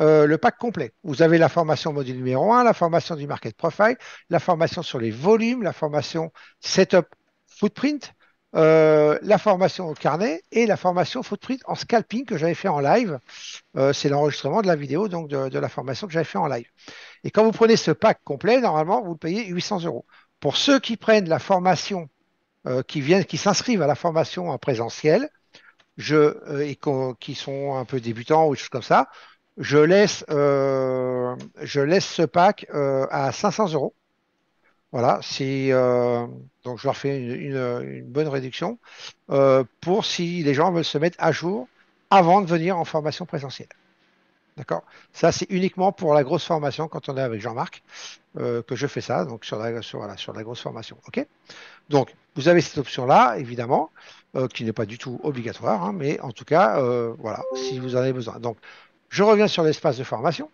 euh, le pack complet. Vous avez la formation module numéro 1, la formation du market profile, la formation sur les volumes, la formation setup footprint, euh, la formation au carnet et la formation footprint en scalping que j'avais fait en live. Euh, c'est l'enregistrement de la vidéo donc de, de la formation que j'avais fait en live. Et quand vous prenez ce pack complet, normalement, vous le payez 800 euros. Pour ceux qui prennent la formation, euh, qui viennent, qui s'inscrivent à la formation en présentiel, je, euh, et qui sont un peu débutants ou des choses comme ça, je laisse, euh, je laisse ce pack à 500 euros. Voilà, donc je leur fais une, bonne réduction pour si les gens veulent se mettre à jour avant de venir en formation présentielle. D'accord? Ça, c'est uniquement pour la grosse formation quand on est avec Jean-Marc que je fais ça, donc sur la, sur la grosse formation. OK? Donc, vous avez cette option-là, évidemment, euh, qui n'est pas du tout obligatoire, hein, mais en tout cas, euh, voilà, si vous en avez besoin. Donc, je reviens sur l'espace de formation,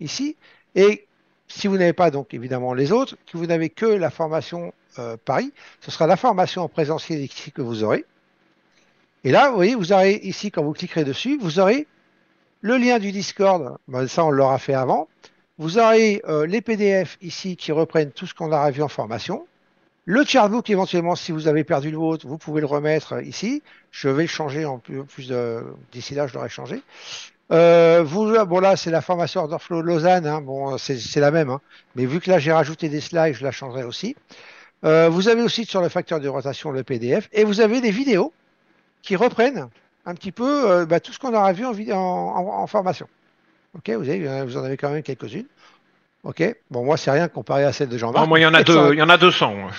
ici, et si vous n'avez pas, donc évidemment, les autres, que vous n'avez que la formation euh, Paris, ce sera la formation en présentiel ici que vous aurez. Et là, vous voyez, vous aurez ici, quand vous cliquerez dessus, vous aurez le lien du Discord, ben, ça on l'aura fait avant. Vous aurez les PDF ici qui reprennent tout ce qu'on aura vu en formation. Le chartbook, éventuellement, si vous avez perdu le vôtre, vous pouvez le remettre ici. Je vais le changer en plus, de. D'ici là, je l'aurai changé. Euh, vous, bon là, c'est la formation Order Flow Lausanne. Hein, bon, c'est c'est la même. Hein, mais vu que là, j'ai rajouté des slides, je la changerai aussi. Euh, vous avez aussi sur le facteur de rotation le PDF et vous avez des vidéos qui reprennent un petit peu euh, bah, tout ce qu'on aura vu en, en formation. Ok, vous, avez, vous en avez quand même quelques-unes. Ok, bon, moi, c'est rien comparé à celle de Jean-Marc. Non, moi, il y en a deux, il y en a 200. moi.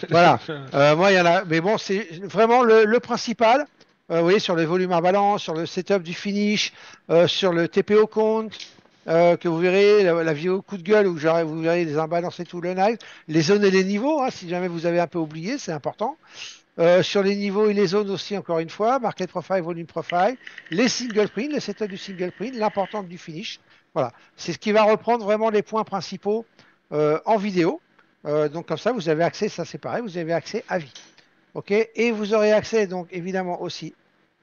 Voilà. Euh, moi, il y en a, mais bon, c'est vraiment le, le principal. Euh, vous voyez, sur le volume à balance, sur le setup du finish, euh, sur le TPO compte, euh, que vous verrez, la, la vidéo coup de gueule où vous verrez les imbalances et tout le night, les zones et les niveaux, hein, si jamais vous avez un peu oublié, c'est important. Sur les niveaux et les zones aussi, encore une fois, market profile, volume profile, les single print, le setup du single print, l'importance du finish. Voilà, c'est ce qui va reprendre vraiment les points principaux euh, en vidéo. Euh, donc comme ça, vous avez accès, ça c'est pareil, vous avez accès à vie. Ok, et vous aurez accès donc évidemment aussi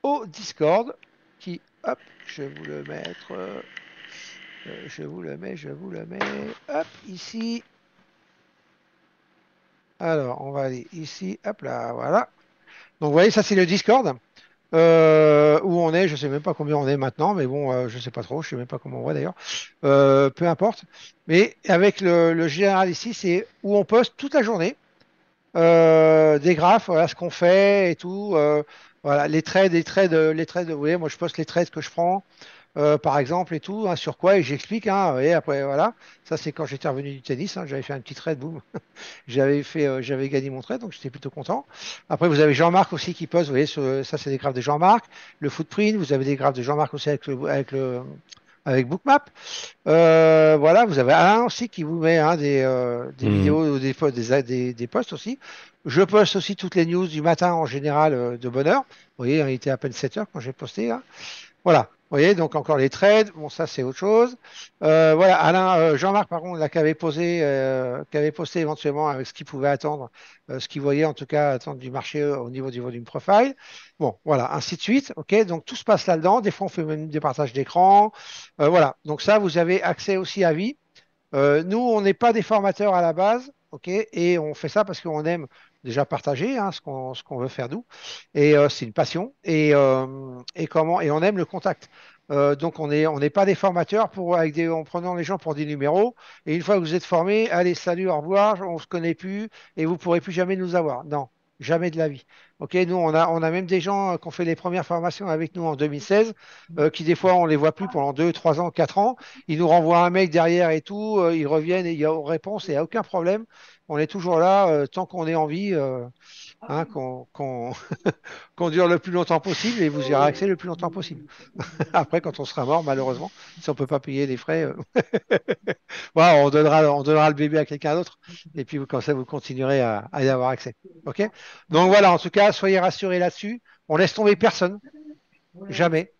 au Discord qui, hop, je vais vous le mettre, euh, je vous le mets, je vous le mets, hop, ici. Alors, on va aller ici, hop là, voilà. Donc, vous voyez, ça c'est le Discord. Euh, où on est, je sais même pas combien on est maintenant, mais bon, euh, je sais pas trop, je sais même pas comment on voit d'ailleurs. Euh, peu importe. Mais avec le, le général ici, c'est où on poste toute la journée euh, des graphes, voilà ce qu'on fait et tout. voilà, les trades, les trades, les trades. Vous voyez, moi je poste les trades que je prends. Euh, par exemple, et tout, hein, sur quoi, et j'explique, hein, et après, voilà, ça c'est quand j'étais revenu du tennis, hein, j'avais fait un petit trade, boum, j'avais fait, euh, j'avais gagné mon trade, donc j'étais plutôt content. Après, vous avez Jean-Marc aussi qui poste, vous voyez, sur, ça c'est des graphes de Jean-Marc, le footprint, vous avez des graphes de Jean-Marc aussi avec le, avec le, avec Bookmap. Euh, voilà, vous avez Alain aussi qui vous met hein, des, euh, des mmh. vidéos ou des, des, des, des posts aussi. Je poste aussi toutes les news du matin en général euh, de bonne heure. Vous voyez, il était à peine 7 heures quand j'ai posté. Hein. Voilà. Vous voyez, donc encore les trades, bon ça c'est autre chose. Euh, voilà, Alain, euh, Jean-Marc par contre, qui avait posé, euh, avait posté éventuellement avec ce qu'il pouvait attendre, ce qu'il voyait en tout cas attendre du marché au niveau du volume profile. Bon, voilà, ainsi de suite. Ok, donc tout se passe là-dedans. Des fois on fait même des partages d'écran. Voilà, donc ça vous avez accès aussi à vie. Nous, on n'est pas des formateurs à la base, ok, et on fait ça parce qu'on aime déjà partager hein, ce qu'on veut faire nous. Et euh, c'est une passion. Et, euh, et comment et on aime le contact. Euh, donc on est on n'est pas des formateurs pour avec des en prenant les gens pour des numéros. Et une fois que vous êtes formés, allez salut au revoir, on se connaît plus et vous pourrez plus jamais nous avoir. Non, jamais de la vie. Ok, nous on a on a même des gens euh, qui ont fait les premières formations avec nous en 2016, euh, qui des fois on les voit plus pendant 2, 3 ans, 4 ans. Ils nous renvoient un mail derrière et tout, euh, ils reviennent et il y a réponse et il n'y a aucun problème. On est toujours là tant qu'on est en vie, hein, qu'on dure le plus longtemps possible et vous y aurez accès le plus longtemps possible. Après, quand on sera mort, malheureusement, si on peut pas payer les frais, euh, on donnera on donnera le bébé à quelqu'un d'autre et puis comme ça vous continuerez à, à y avoir accès. Ok? Donc voilà, en tout cas, soyez rassurés là-dessus. On laisse tomber personne, jamais,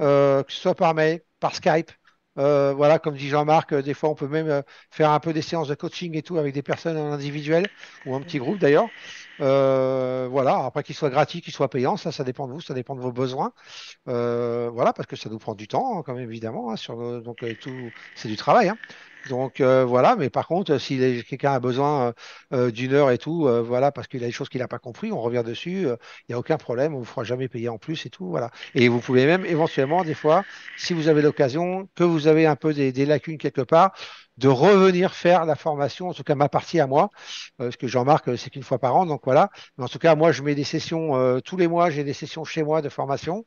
euh, que ce soit par mail, par Skype. Euh, voilà, comme dit Jean-Marc, euh, des fois on peut même euh, faire un peu des séances de coaching et tout avec des personnes en individuel ou en petit groupe d'ailleurs. Voilà, après qu'il soit gratuit, qu'il soit payant, ça, ça dépend de vous, ça dépend de vos besoins. Voilà, parce que ça nous prend du temps, hein, quand même évidemment. hein, sur donc tout, c'est du travail. hein. Donc euh, voilà, mais par contre, si les- quelqu'un a besoin euh, euh, d'une heure et tout, euh, voilà, parce qu'il a des choses qu'il n'a pas compris, on revient dessus. euh, Il n'y a aucun problème, on vous fera jamais payer en plus et tout. Voilà. Et vous pouvez même éventuellement, des fois, si vous avez l'occasion, que vous avez un peu des lacunes quelque part, de revenir faire la formation, en tout cas ma partie à moi, euh, parce que Jean-Marc, euh, c'est qu'une fois par an, donc voilà. Mais en tout cas, moi, je mets des sessions euh, tous les mois, j'ai des sessions chez moi de formation.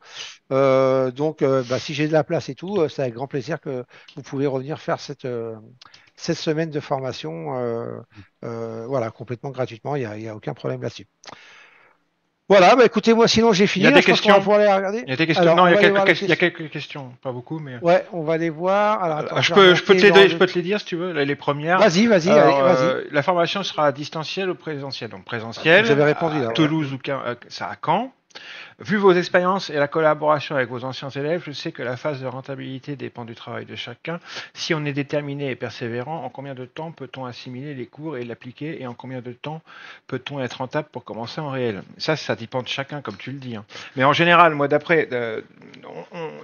Euh, donc, bah, si j'ai de la place et tout, c'est avec grand plaisir que vous pouvez revenir faire cette, semaine de formation, voilà, complètement gratuitement. Il n'y a aucun problème là-dessus. Voilà, bah, écoutez, moi, sinon, j'ai fini. Il y a hein, des je questions regarder. Il y a des questions. Alors, non, on il y, a aller quelques, il y a questions. quelques questions, pas beaucoup, mais. Ouais, on va les voir. Alors, attends, Euh, je peux, je peux te les, dans je le- peux te les dire si tu veux, les premières. Vas-y, vas-y, vas-y. euh, la formation sera distancielle ou présentielle? Donc présentielle. Vous avez répondu, à là, ouais. Toulouse ou Caen- euh, ça à Caen. Vu vos expériences et la collaboration avec vos anciens élèves, je sais que la phase de rentabilité dépend du travail de chacun. Si on est déterminé et persévérant, en combien de temps peut-on assimiler les cours et l'appliquer et en combien de temps peut-on être rentable pour commencer en réel? Ça, ça dépend de chacun, comme tu le dis. hein. Mais en général, moi, d'après euh,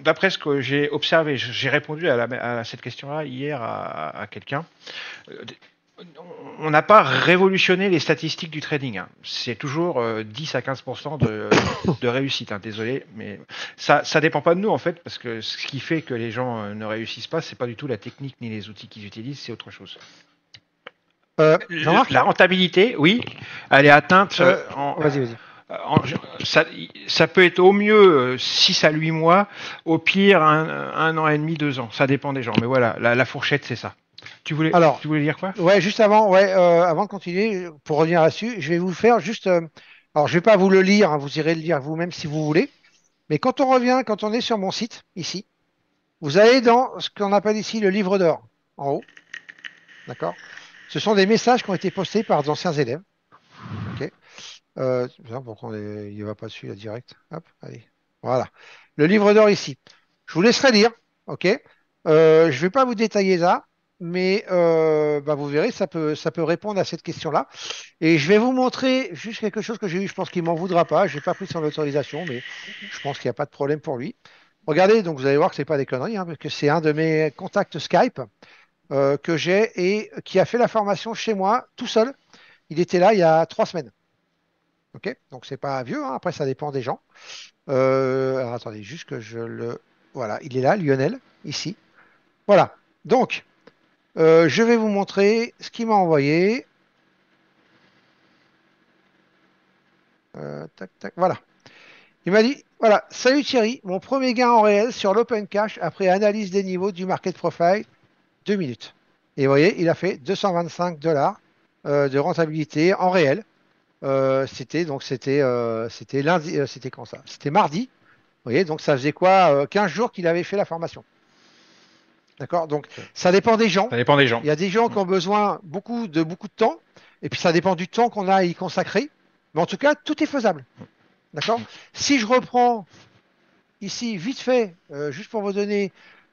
d'après ce que j'ai observé, j'ai répondu à, la- cette question-là hier à, à quelqu'un. Euh, on n'a pas révolutionné les statistiques du trading. hein. C'est toujours euh, 10 à 15% de, de réussite. hein. Désolé, mais ça ça dépend pas de nous en fait, parce que ce qui fait que les gens euh, ne réussissent pas, c'est pas du tout la technique ni les outils qu'ils utilisent, c'est autre chose. Euh, La rentabilité, oui, elle est atteinte Euh, euh, en, Vas-y, vas-y. en- ça, ça peut être au mieux 6 à 8 mois, au pire un, un an et demi, deux ans. Ça dépend des gens. Mais voilà, la, la fourchette, c'est ça. Tu voulais, Alors, tu voulais dire quoi? Ouais, juste avant, ouais, euh, avant de continuer, pour revenir là-dessus, je vais vous faire juste. euh, alors, je vais pas vous le lire, hein, vous irez le lire vous-même si vous voulez. Mais quand on revient, quand on est sur mon site, ici, vous allez dans ce qu'on appelle ici le livre d'or, en haut. D'accord? Ce sont des messages qui ont été postés par d'anciens élèves. Ok? Euh, pourquoi on est- il ne va pas dessus là direct Hop, allez. Voilà. Le livre d'or ici. Je vous laisserai lire. Ok? Euh, Je ne vais pas vous détailler ça mais euh, bah, vous verrez, ça peut, répondre à cette question-là. Et je vais vous montrer juste quelque chose que j'ai eu, je pense qu'il m'en voudra pas. Je n'ai pas pris son autorisation, mais je pense qu'il n'y a pas de problème pour lui. Regardez, donc vous allez voir que c'est pas des conneries, hein, parce que c'est un de mes contacts Skype euh, que j'ai et qui a fait la formation chez moi tout seul. Il était là il y a trois semaines. Ok, donc c'est pas vieux. hein, Après, ça dépend des gens. Euh, alors attendez, juste que je le, voilà, il est là, Lionel, ici. Voilà. Donc, euh, je vais vous montrer ce qu'il m'a envoyé. Euh, tac, tac, voilà. Il m'a dit, voilà, salut Thierry, mon premier gain en réel sur l'Open Cash après analyse des niveaux du market profile, deux minutes. Et vous voyez, il a fait 225 dollars euh, de rentabilité en réel. C'était donc c'était lundi, c'était quand ça? C'était mardi. Donc ça faisait quoi euh, 15 jours qu'il avait fait la formation. D'accord? Donc ça dépend des gens. Ça dépend des gens. Il y a des gens qui ont besoin beaucoup de beaucoup de temps, et puis ça dépend du temps qu'on a à y consacrer. Mais en tout cas, tout est faisable. D'accord? Si je reprends ici vite fait, euh, juste pour vous donner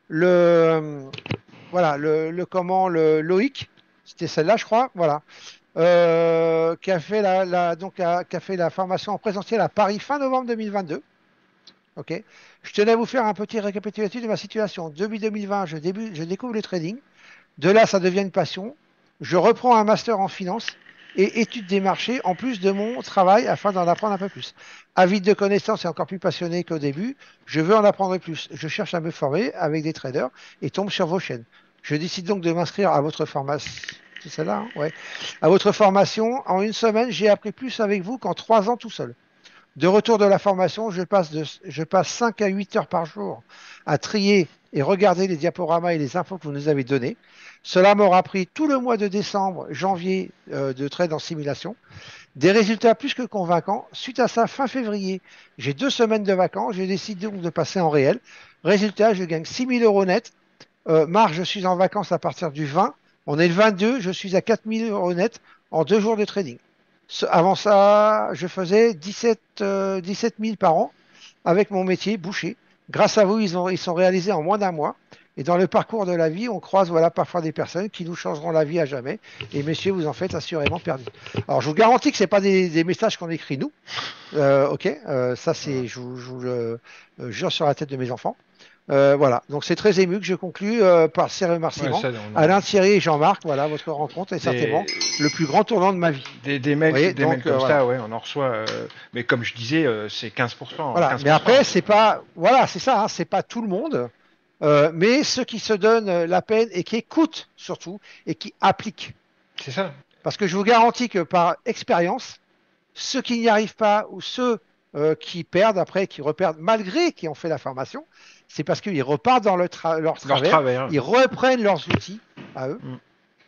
le euh, voilà le, le comment le Loïc, c'était celle-là, je crois, voilà, euh, qui a fait la, la donc a- qui a fait la formation en présentiel à Paris fin novembre 2022. Je tenais à vous faire un petit récapitulatif de ma situation. Début 2020, je, je découvre le trading. De là, ça devient une passion. Je reprends un master en finance et étude des marchés en plus de mon travail afin d'en apprendre un peu plus. Avide de connaissances et encore plus passionné qu'au début, je veux en apprendre plus. Je cherche à me former avec des traders et tombe sur vos chaînes. Je décide donc de m'inscrire à votre formation. C'est celle-là, hein? Ouais. À votre formation. En une semaine, j'ai appris plus avec vous qu'en trois ans tout seul. De retour de la formation, je passe, de, je passe 5 à 8 heures par jour à trier et regarder les diaporamas et les infos que vous nous avez donnés. Cela m'aura pris tout le mois de décembre, janvier euh, de trade en simulation. Des résultats plus que convaincants. Suite à ça, fin février, j'ai deux semaines de vacances. J'ai décidé donc de passer en réel. Résultat, je gagne 6 000 euros net. Euh, mars, je suis en vacances à partir du 20. On est le 22, je suis à 4 000 euros net en deux jours de trading. Avant ça, je faisais 17, euh, 17 000 par an avec mon métier boucher. Grâce à vous, ils, ont, ils sont réalisés en moins d'un mois. Et dans le parcours de la vie, on croise voilà parfois des personnes qui nous changeront la vie à jamais. Et messieurs, vous en faites assurément perdu. Alors, je vous garantis que c'est pas des, messages qu'on écrit nous. Euh, ok, euh, ça c'est, je vous, le jure sur la tête de mes enfants. Euh, voilà, donc c'est très ému que je conclue euh, par ces remerciements. Ouais, on Alain, Thierry et Jean-Marc, voilà, votre rencontre est certainement le plus grand tournant de ma vie. Des, des mails, voyez, des donc, mails comme euh, ça, ouais, on en reçoit. mais comme je disais, c'est 15%. Voilà. 15%. Mais après, c'est pas, voilà, c'est ça, hein, c'est pas tout le monde, mais ceux qui se donnent la peine et qui écoutent surtout et qui appliquent. C'est ça. Parce que je vous garantis que par expérience, ceux qui n'y arrivent pas ou ceux qui perdent après, qui reperdent malgré qu'ils ont fait la formation, c'est parce qu'ils repartent dans le tra- leur Leur travers, ils reprennent leurs outils à eux, Mm.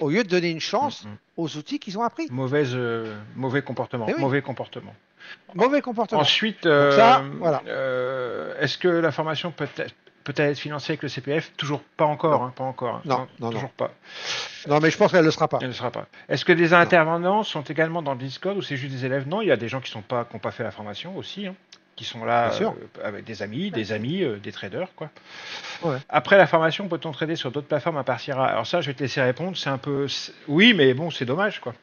au lieu de donner une chance Mm, mm. aux outils qu'ils ont appris. Mauvaise, euh, mauvais comportement. Eh oui. Mauvais comportement. Mauvais comportement. Ensuite, ça, euh, voilà. euh, est-ce que la formation peut être, peut être financée avec le CPF Toujours pas encore, Non. hein, pas encore. hein. Non, non, toujours pas. Non, mais je pense qu'elle ne le sera pas. Elle ne sera pas. Est-ce que des intervenants sont également dans le Discord ou c'est juste des élèves? Non, il y a des gens qui sont pas, qui n'ont pas fait la formation aussi, hein, qui sont là euh, avec des amis, des amis, euh, des traders, quoi. Ouais. Après la formation, peut-on trader sur d'autres plateformes à part Sierra Alors ça, je vais te laisser répondre. C'est un peu, oui, mais bon, c'est dommage, quoi.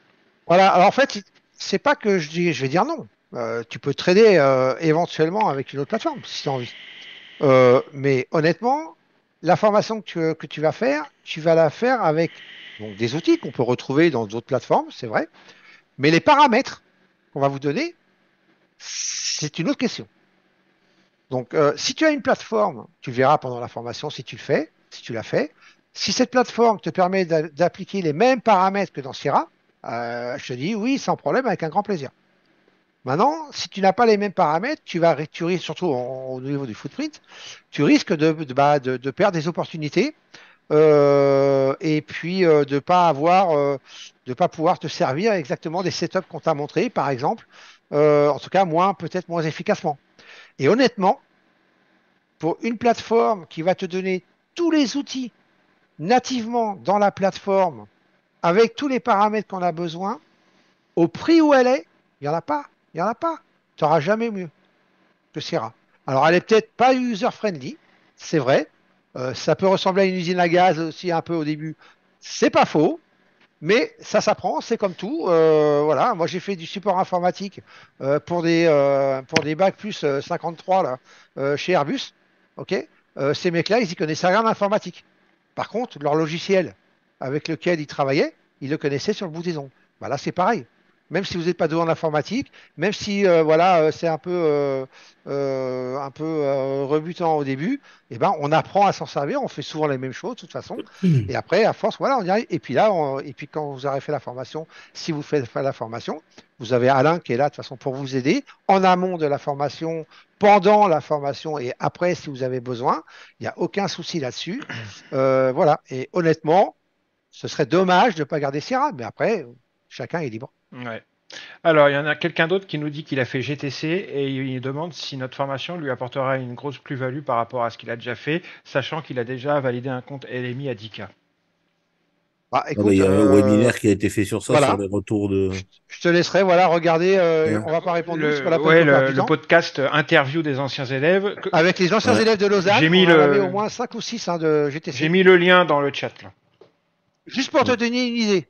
Voilà, alors en fait, c'est pas que je dis, je vais dire non. Euh, tu peux trader euh, éventuellement avec une autre plateforme si tu as envie. Euh, mais honnêtement, la formation que tu, que tu vas faire, tu vas la faire avec donc, des outils qu'on peut retrouver dans d'autres plateformes, c'est vrai. Mais les paramètres qu'on va vous donner, c'est une autre question. Donc, euh, si tu as une plateforme, tu verras pendant la formation si tu le fais, si tu l'as fait. Si cette plateforme te permet d'a- d'appliquer les mêmes paramètres que dans Sierra, euh, je te dis oui, sans problème, avec un grand plaisir. Maintenant, si tu n'as pas les mêmes paramètres, tu vas tu risques, surtout au niveau du footprint, tu risques de, bah, perdre des opportunités euh, et puis de pas pas pouvoir te servir exactement des setups qu'on t'a montré, par exemple, euh, en tout cas moins peut-être moins efficacement. Et honnêtement, pour une plateforme qui va te donner tous les outils nativement dans la plateforme avec tous les paramètres qu'on a besoin, au prix où elle est, il n'y en a pas. Il n'y en a pas. Tu n'auras jamais mieux que Sierra. Alors, elle est peut-être pas user-friendly, c'est vrai. Euh, ça peut ressembler à une usine à gaz aussi un peu au début. C'est pas faux. Mais ça s'apprend, c'est comme tout. Euh, voilà, moi j'ai fait du support informatique euh, pour des euh, pour des bacs plus euh, 53 là chez Airbus. Ok, ces mecs-là, ils y connaissaient rien d'informatique. Par contre, leur logiciel avec lequel ils travaillaient, ils le connaissaient sur le bout des ongles. Bah là, c'est pareil. Même si vous n'êtes pas doué en informatique, même si euh, voilà, euh, c'est un peu euh, euh, un peu euh, rebutant au début, eh ben on apprend à s'en servir. On fait souvent les mêmes choses de toute façon. Et après, à force, voilà, on y arrive. Et puis là, on- et puis quand vous aurez fait la formation, si vous faites la formation, vous avez Alain qui est là de toute façon pour vous aider en amont de la formation, pendant la formation et après si vous avez besoin. Il n'y a aucun souci là-dessus. Euh, voilà. Et honnêtement, ce serait dommage de ne pas garder Sierra, mais après, chacun est libre. Ouais. Alors, il y en a quelqu'un d'autre qui nous dit qu'il a fait GTC et il demande si notre formation lui apportera une grosse plus-value par rapport à ce qu'il a déjà fait, sachant qu'il a déjà validé un compte LMI à 10K. Bah, Ah écoute, bah, il y a un euh, webinaire qui a été fait sur ça, voilà. sur les retours de. je te laisserai voilà, regarder. euh, Ouais. On va pas répondre Le, la ouais, le, podcast euh, interview des anciens élèves. que- Avec les anciens Ouais. élèves de Lausanne, J'ai mis on le- avait au moins 5 ou 6 hein, de GTC. J'ai mis le lien dans le chat. Là. Juste pour te donner une idée.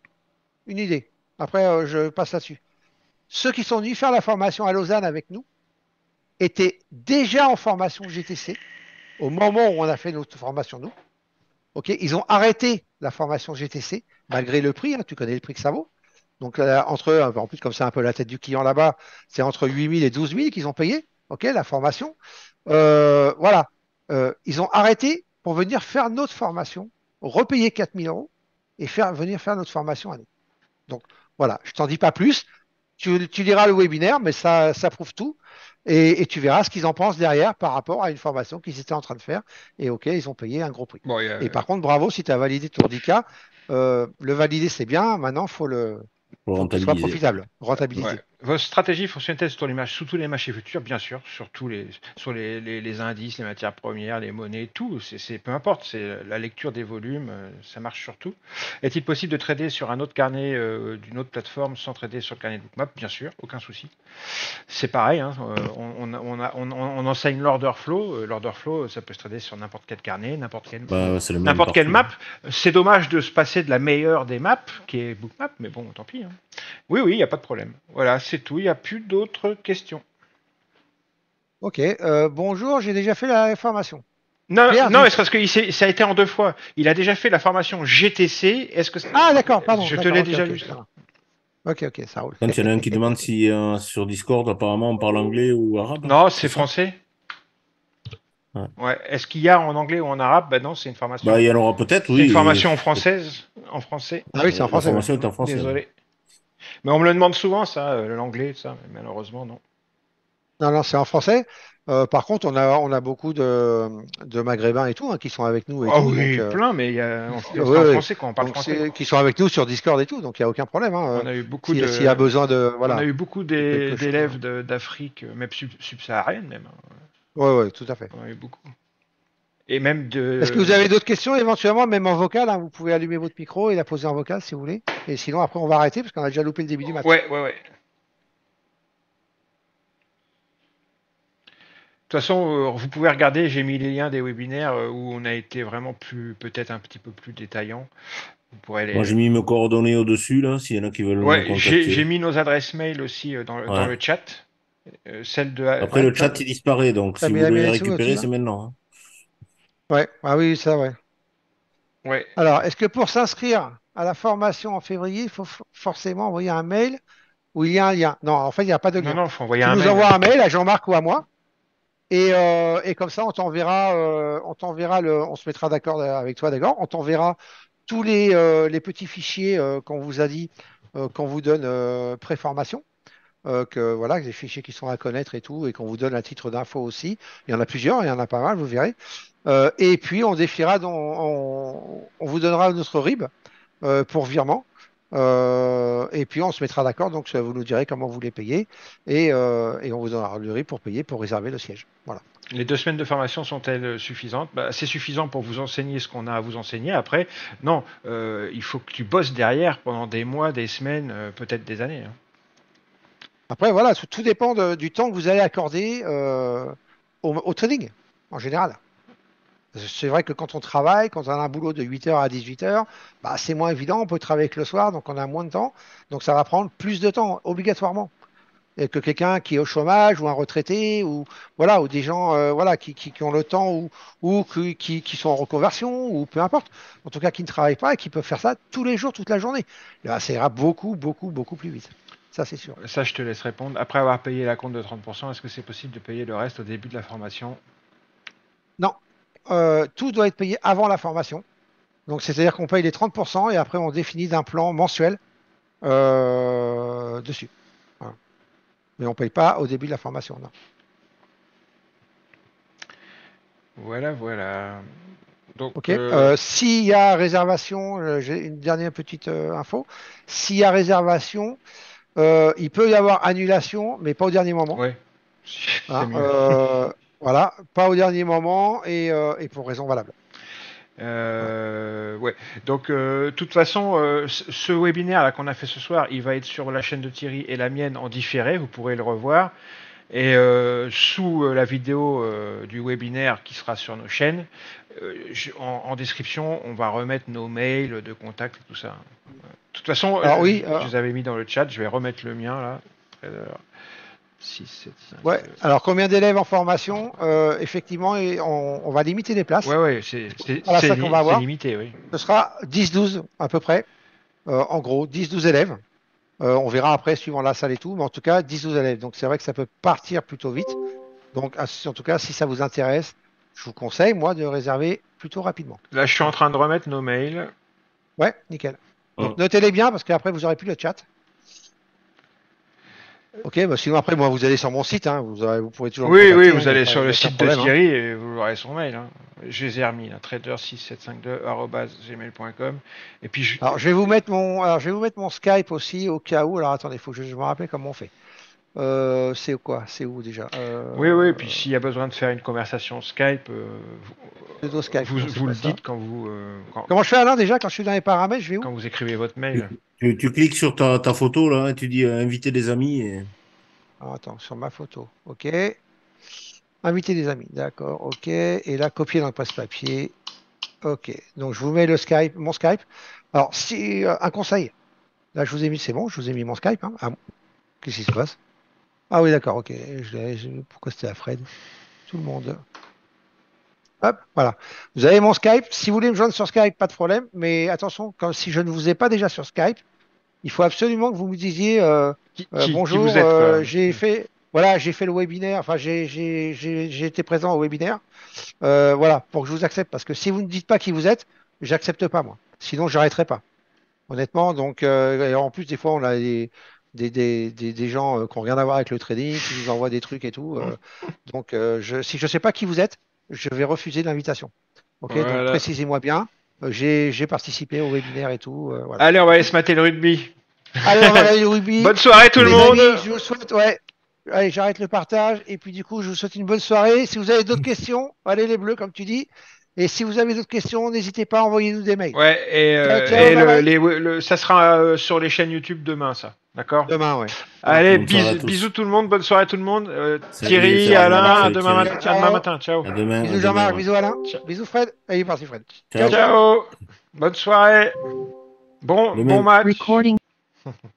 Une idée. Après, euh, je passe là-dessus. Ceux qui sont venus faire la formation à Lausanne avec nous étaient déjà en formation GTC au moment où on a fait notre formation, nous. Ils ont arrêté la formation GTC, malgré le prix, hein, tu connais le prix que ça vaut. Donc, euh, entre eux, en plus, comme c'est un peu la tête du client là-bas, c'est entre 8 000 et 12 000 qu'ils ont payé, la formation. Euh, voilà. Ils ont arrêté pour venir faire notre formation, repayer 4 000 euros et venir faire notre formation à nous. Donc, voilà, je t'en dis pas plus. Tu, tu liras le webinaire, mais ça, ça prouve tout. Et, et tu verras ce qu'ils en pensent derrière par rapport à une formation qu'ils étaient en train de faire et auquel ils ont payé un gros prix. Bon, Et par contre, bravo si tu as validé ton handicap. Euh, le valider, c'est bien. Maintenant, il faut le Pour faut soit rentabiliser. profitable, rentabiliser. Ouais. Votre stratégie fonctionne-t-elle sur sous tous les marchés futurs, bien sûr, sur tous les, sur les, les, les indices, les matières premières, les monnaies, tout. C'est, peu importe. C'est la lecture des volumes, euh, ça marche sur tout. Est-il possible de trader sur un autre carnet euh, d'une autre plateforme sans trader sur le carnet de Bookmap? Bien sûr, aucun souci. C'est pareil. hein, euh, on, on, a- on, a- on, on enseigne l'order flow. L'order flow, ça peut se trader sur n'importe quel carnet, n'importe quel. Bah, N'importe quelle map. C'est dommage de se passer de la meilleure des maps, qui est Bookmap, mais bon, tant pis. hein. Oui, oui, il n'y a pas de problème. Voilà, c'est tout. Il n'y a plus d'autres questions. Ok. euh, bonjour, j'ai déjà fait la formation. Non, Pierre, non, mais c'est parce que il s'est- ça a été en deux fois. Il a déjà fait la formation GTC. Est-ce que Ah, d'accord, pardon. Je te d'accord, l'ai ok, déjà ok, lu. ça va. Ok, ok, ça roule. Quand il y en a un qui demande si euh, sur Discord, apparemment, on parle anglais ou arabe. Non, c'est ça français. Ouais. Ouais. Est-ce qu'il y a en anglais ou en arabe? Ben non, c'est une formation. Bah, il y en aura peut-être, c'est oui. une formation en française, en français. Ah oui, c'est en La français. ouais. formation est en français. Désolé. Mais on me le demande souvent, ça, euh, l'anglais, ça. Mais malheureusement, non. Non, non, c'est en français. Euh, par contre, on a, on a beaucoup de, de maghrébins et tout hein, qui sont avec nous. Et Ah tout, oui, donc, euh, plein, mais il y a, on, ouais, en français quand on parle français. qui sont avec nous sur Discord et tout, donc il n'y a aucun problème. Hein, On a eu beaucoup si- de. S'il y a besoin de. Voilà. On a eu beaucoup d'élèves de- d'Afrique, même sub- subsaharienne même. hein. Ouais, ouais, tout à fait. On a eu beaucoup. Et même de. Est-ce que vous avez d'autres questions éventuellement, même en vocal hein, Vous pouvez allumer votre micro et la poser en vocal si vous voulez. Et sinon, après, on va arrêter parce qu'on a déjà loupé le début du match. Ouais, ouais, ouais. De toute façon, euh, vous pouvez regarder, j'ai mis les liens des webinaires euh, où on a été vraiment plus, peut-être un petit peu plus détaillant. Vous pourrez les. Moi, j'ai mis mes coordonnées au-dessus, là, s'il y en a qui veulent me Ouais, contacter. j'ai mis nos adresses mail aussi euh, dans, le- dans Ouais. le chat. Euh, celle de. Après, le chat, il disparaît, donc T'as si vous voulez les récupérer, c'est maintenant. hein. Ouais, ah oui, ça, ouais. Ouais. Alors, est-ce que pour s'inscrire à la formation en février, il faut forcément envoyer un mail où il y a un lien? Non, en fait, il n'y a pas de lien. Non, non, il faut envoyer tu un nous mail. envoies un mail à Jean-Marc ou à moi. Et, euh, et comme ça, on t'enverra, euh, on t'enverra le, on se mettra d'accord avec toi, d'accord? On t'enverra tous les, euh, les petits fichiers euh, qu'on vous a dit, euh, qu'on vous donne euh, pré-formation. Euh, que voilà, des fichiers qui sont à connaître et tout, et qu'on vous donne à titre d'info aussi. Il y en a plusieurs, il y en a pas mal, vous verrez. Euh, et puis on défiera, on, on vous donnera notre RIB euh, pour virement. Et puis on se mettra d'accord, donc vous nous direz comment vous les payez et, et on vous donnera le RIB pour payer pour réserver le siège. Voilà. Les deux semaines de formation sont-elles suffisantes? Bah, C'est suffisant pour vous enseigner ce qu'on a à vous enseigner. Après, non, il faut que tu bosses derrière pendant des mois, des semaines, peut-être des années. hein. Après, voilà, tout, dépend du temps que vous allez accorder euh, au, trading en général. C'est vrai que quand on travaille, quand on a un boulot de 8h à 18h, bah, c'est moins évident, on peut travailler que le soir, donc on a moins de temps, donc ça va prendre plus de temps, obligatoirement. Et que quelqu'un qui est au chômage ou un retraité ou voilà ou des gens euh, qui, ont le temps ou, qui, sont en reconversion ou peu importe. En tout cas qui ne travaillent pas et qui peuvent faire ça tous les jours toute la journée. Ça ira beaucoup beaucoup beaucoup plus vite ça c'est sûr Ça, je te laisse répondre. Après avoir payé la compte de 30%, est-ce que c'est possible de payer le reste au début de la formation? Euh, tout doit être payé avant la formation. Donc, c'est-à-dire qu'on paye les 30% et après, on définit d'un plan mensuel euh, dessus. Voilà. Mais on ne paye pas au début de la formation. Non. Voilà, voilà. Donc, Ok. euh, Euh, S'il y a réservation, j'ai une dernière petite info. S'il y a réservation, euh, il peut y avoir annulation, mais pas au dernier moment. ouais. Hein, mieux. euh, voilà, pas au dernier moment et, euh, et pour raison valable. Euh, ouais. Donc, euh, de toute façon, euh, ce ce webinaire là qu'on a fait ce soir, il va être sur la chaîne de Thierry et la mienne en différé. Vous pourrez le revoir. Et euh, sous euh, la vidéo euh, du webinaire qui sera sur nos chaînes, euh, je- en, en description, on va remettre nos mails de contact et tout ça. De toute façon, Alors euh, oui, je, euh, je vous avais mis dans le chat. Je vais remettre le mien là. 6, 7, 5. Ouais. Alors, combien d'élèves en formation Euh, Effectivement, et on, on va limiter les places. Ouais, ouais, c'est Voilà li- limité, oui. Ce sera 10-12 à peu près. Euh, en gros, 10-12 élèves. Euh, on verra après, suivant la salle et tout, mais en tout cas, 10-12 élèves. Donc c'est vrai que ça peut partir plutôt vite. Donc en tout cas, si ça vous intéresse, je vous conseille, moi, de réserver plutôt rapidement. Là, je suis en train de remettre nos mails. Ouais, nickel. Donc notez-les bien parce qu'après, vous n'aurez plus le chat. Ok, bah sinon après, moi, vous allez sur mon site, hein, vous, aurez, vous pourrez toujours. Oui, oui, hein, vous allez sur le site de problème, hein. Thierry et vous aurez son mail. Hein. Je les ai remis, là, trader6752@gmail.com. Et puis je... Alors, je vais vous mettre mon, alors, je vais vous mettre mon Skype aussi au cas où. Alors, attendez, il faut que je, je me rappelle comment on fait. Euh, c'est quoi? C'est où déjà? Euh, Oui, oui, et puis s'il y a besoin de faire une conversation Skype, euh, pseudo Skype, vous, vous le ça. dites quand vous, euh, quand, Comment je fais Alain déjà quand je suis dans les paramètres Je vais où? Quand vous écrivez votre mail. Tu, tu cliques sur ta, ta photo là et tu dis euh, inviter des amis et Alors, attends, sur ma photo. Ok. Inviter des amis. D'accord. Ok. Et là, copier dans le presse-papier. Ok. Donc, je vous mets le Skype, mon Skype. Alors, si euh, un conseil. Là, je vous ai mis, c'est bon, je vous ai mis mon Skype. Hein. Ah. Qu'est-ce qui se passe? Ah oui, d'accord. Ok. Je je- pourquoi c'était à Fred? Tout le monde. Hop, voilà. Vous avez mon Skype. Si vous voulez me joindre sur Skype, pas de problème. Mais attention, comme si je ne vous ai pas déjà sur Skype, il faut absolument que vous me disiez. euh, Qui, euh, qui- bonjour, euh, j'ai fait, voilà, j'ai fait le webinaire, enfin j'ai été présent au webinaire, voilà, pour que je vous accepte, parce que si vous ne dites pas qui vous êtes, j'accepte pas moi, sinon j'arrêterai pas, honnêtement. Donc, en plus des fois on a des des, des, des, des gens euh, qui n'ont rien à voir avec le trading, qui nous envoient des trucs et tout. euh, donc, euh, je, si je sais pas qui vous êtes, je vais refuser l'invitation. Ok, donc précisez-moi bien. J'ai participé au webinaire et tout. voilà. Allez, on va aller se mater le rugby. Allez, on va aller au rugby. Bonne soirée tout le monde. amis, je vous souhaite, ouais. Allez, j'arrête le partage. Et puis, du coup, je vous souhaite une bonne soirée. Si vous avez d'autres questions, allez les bleus, comme tu dis. Et si vous avez d'autres questions, n'hésitez pas à envoyer nous des mails. Ouais, et, euh, Ciao, ciao, et le- bye bye. les- le- ça sera euh, sur les chaînes YouTube demain, ça. D'accord Demain, ouais. Allez, soirée à bisous, tout le monde, bonne soirée tout le monde. Euh, Salut, Thierry, Alain, à demain, matin, à demain matin. Ciao. à demain. à Bisous Jean-Marc, ouais. bisous Alain, Ciao. bisous Fred. Allez, parti Fred. Ciao. Ciao. Bonne soirée. Bon, Le bon même. match. Recording.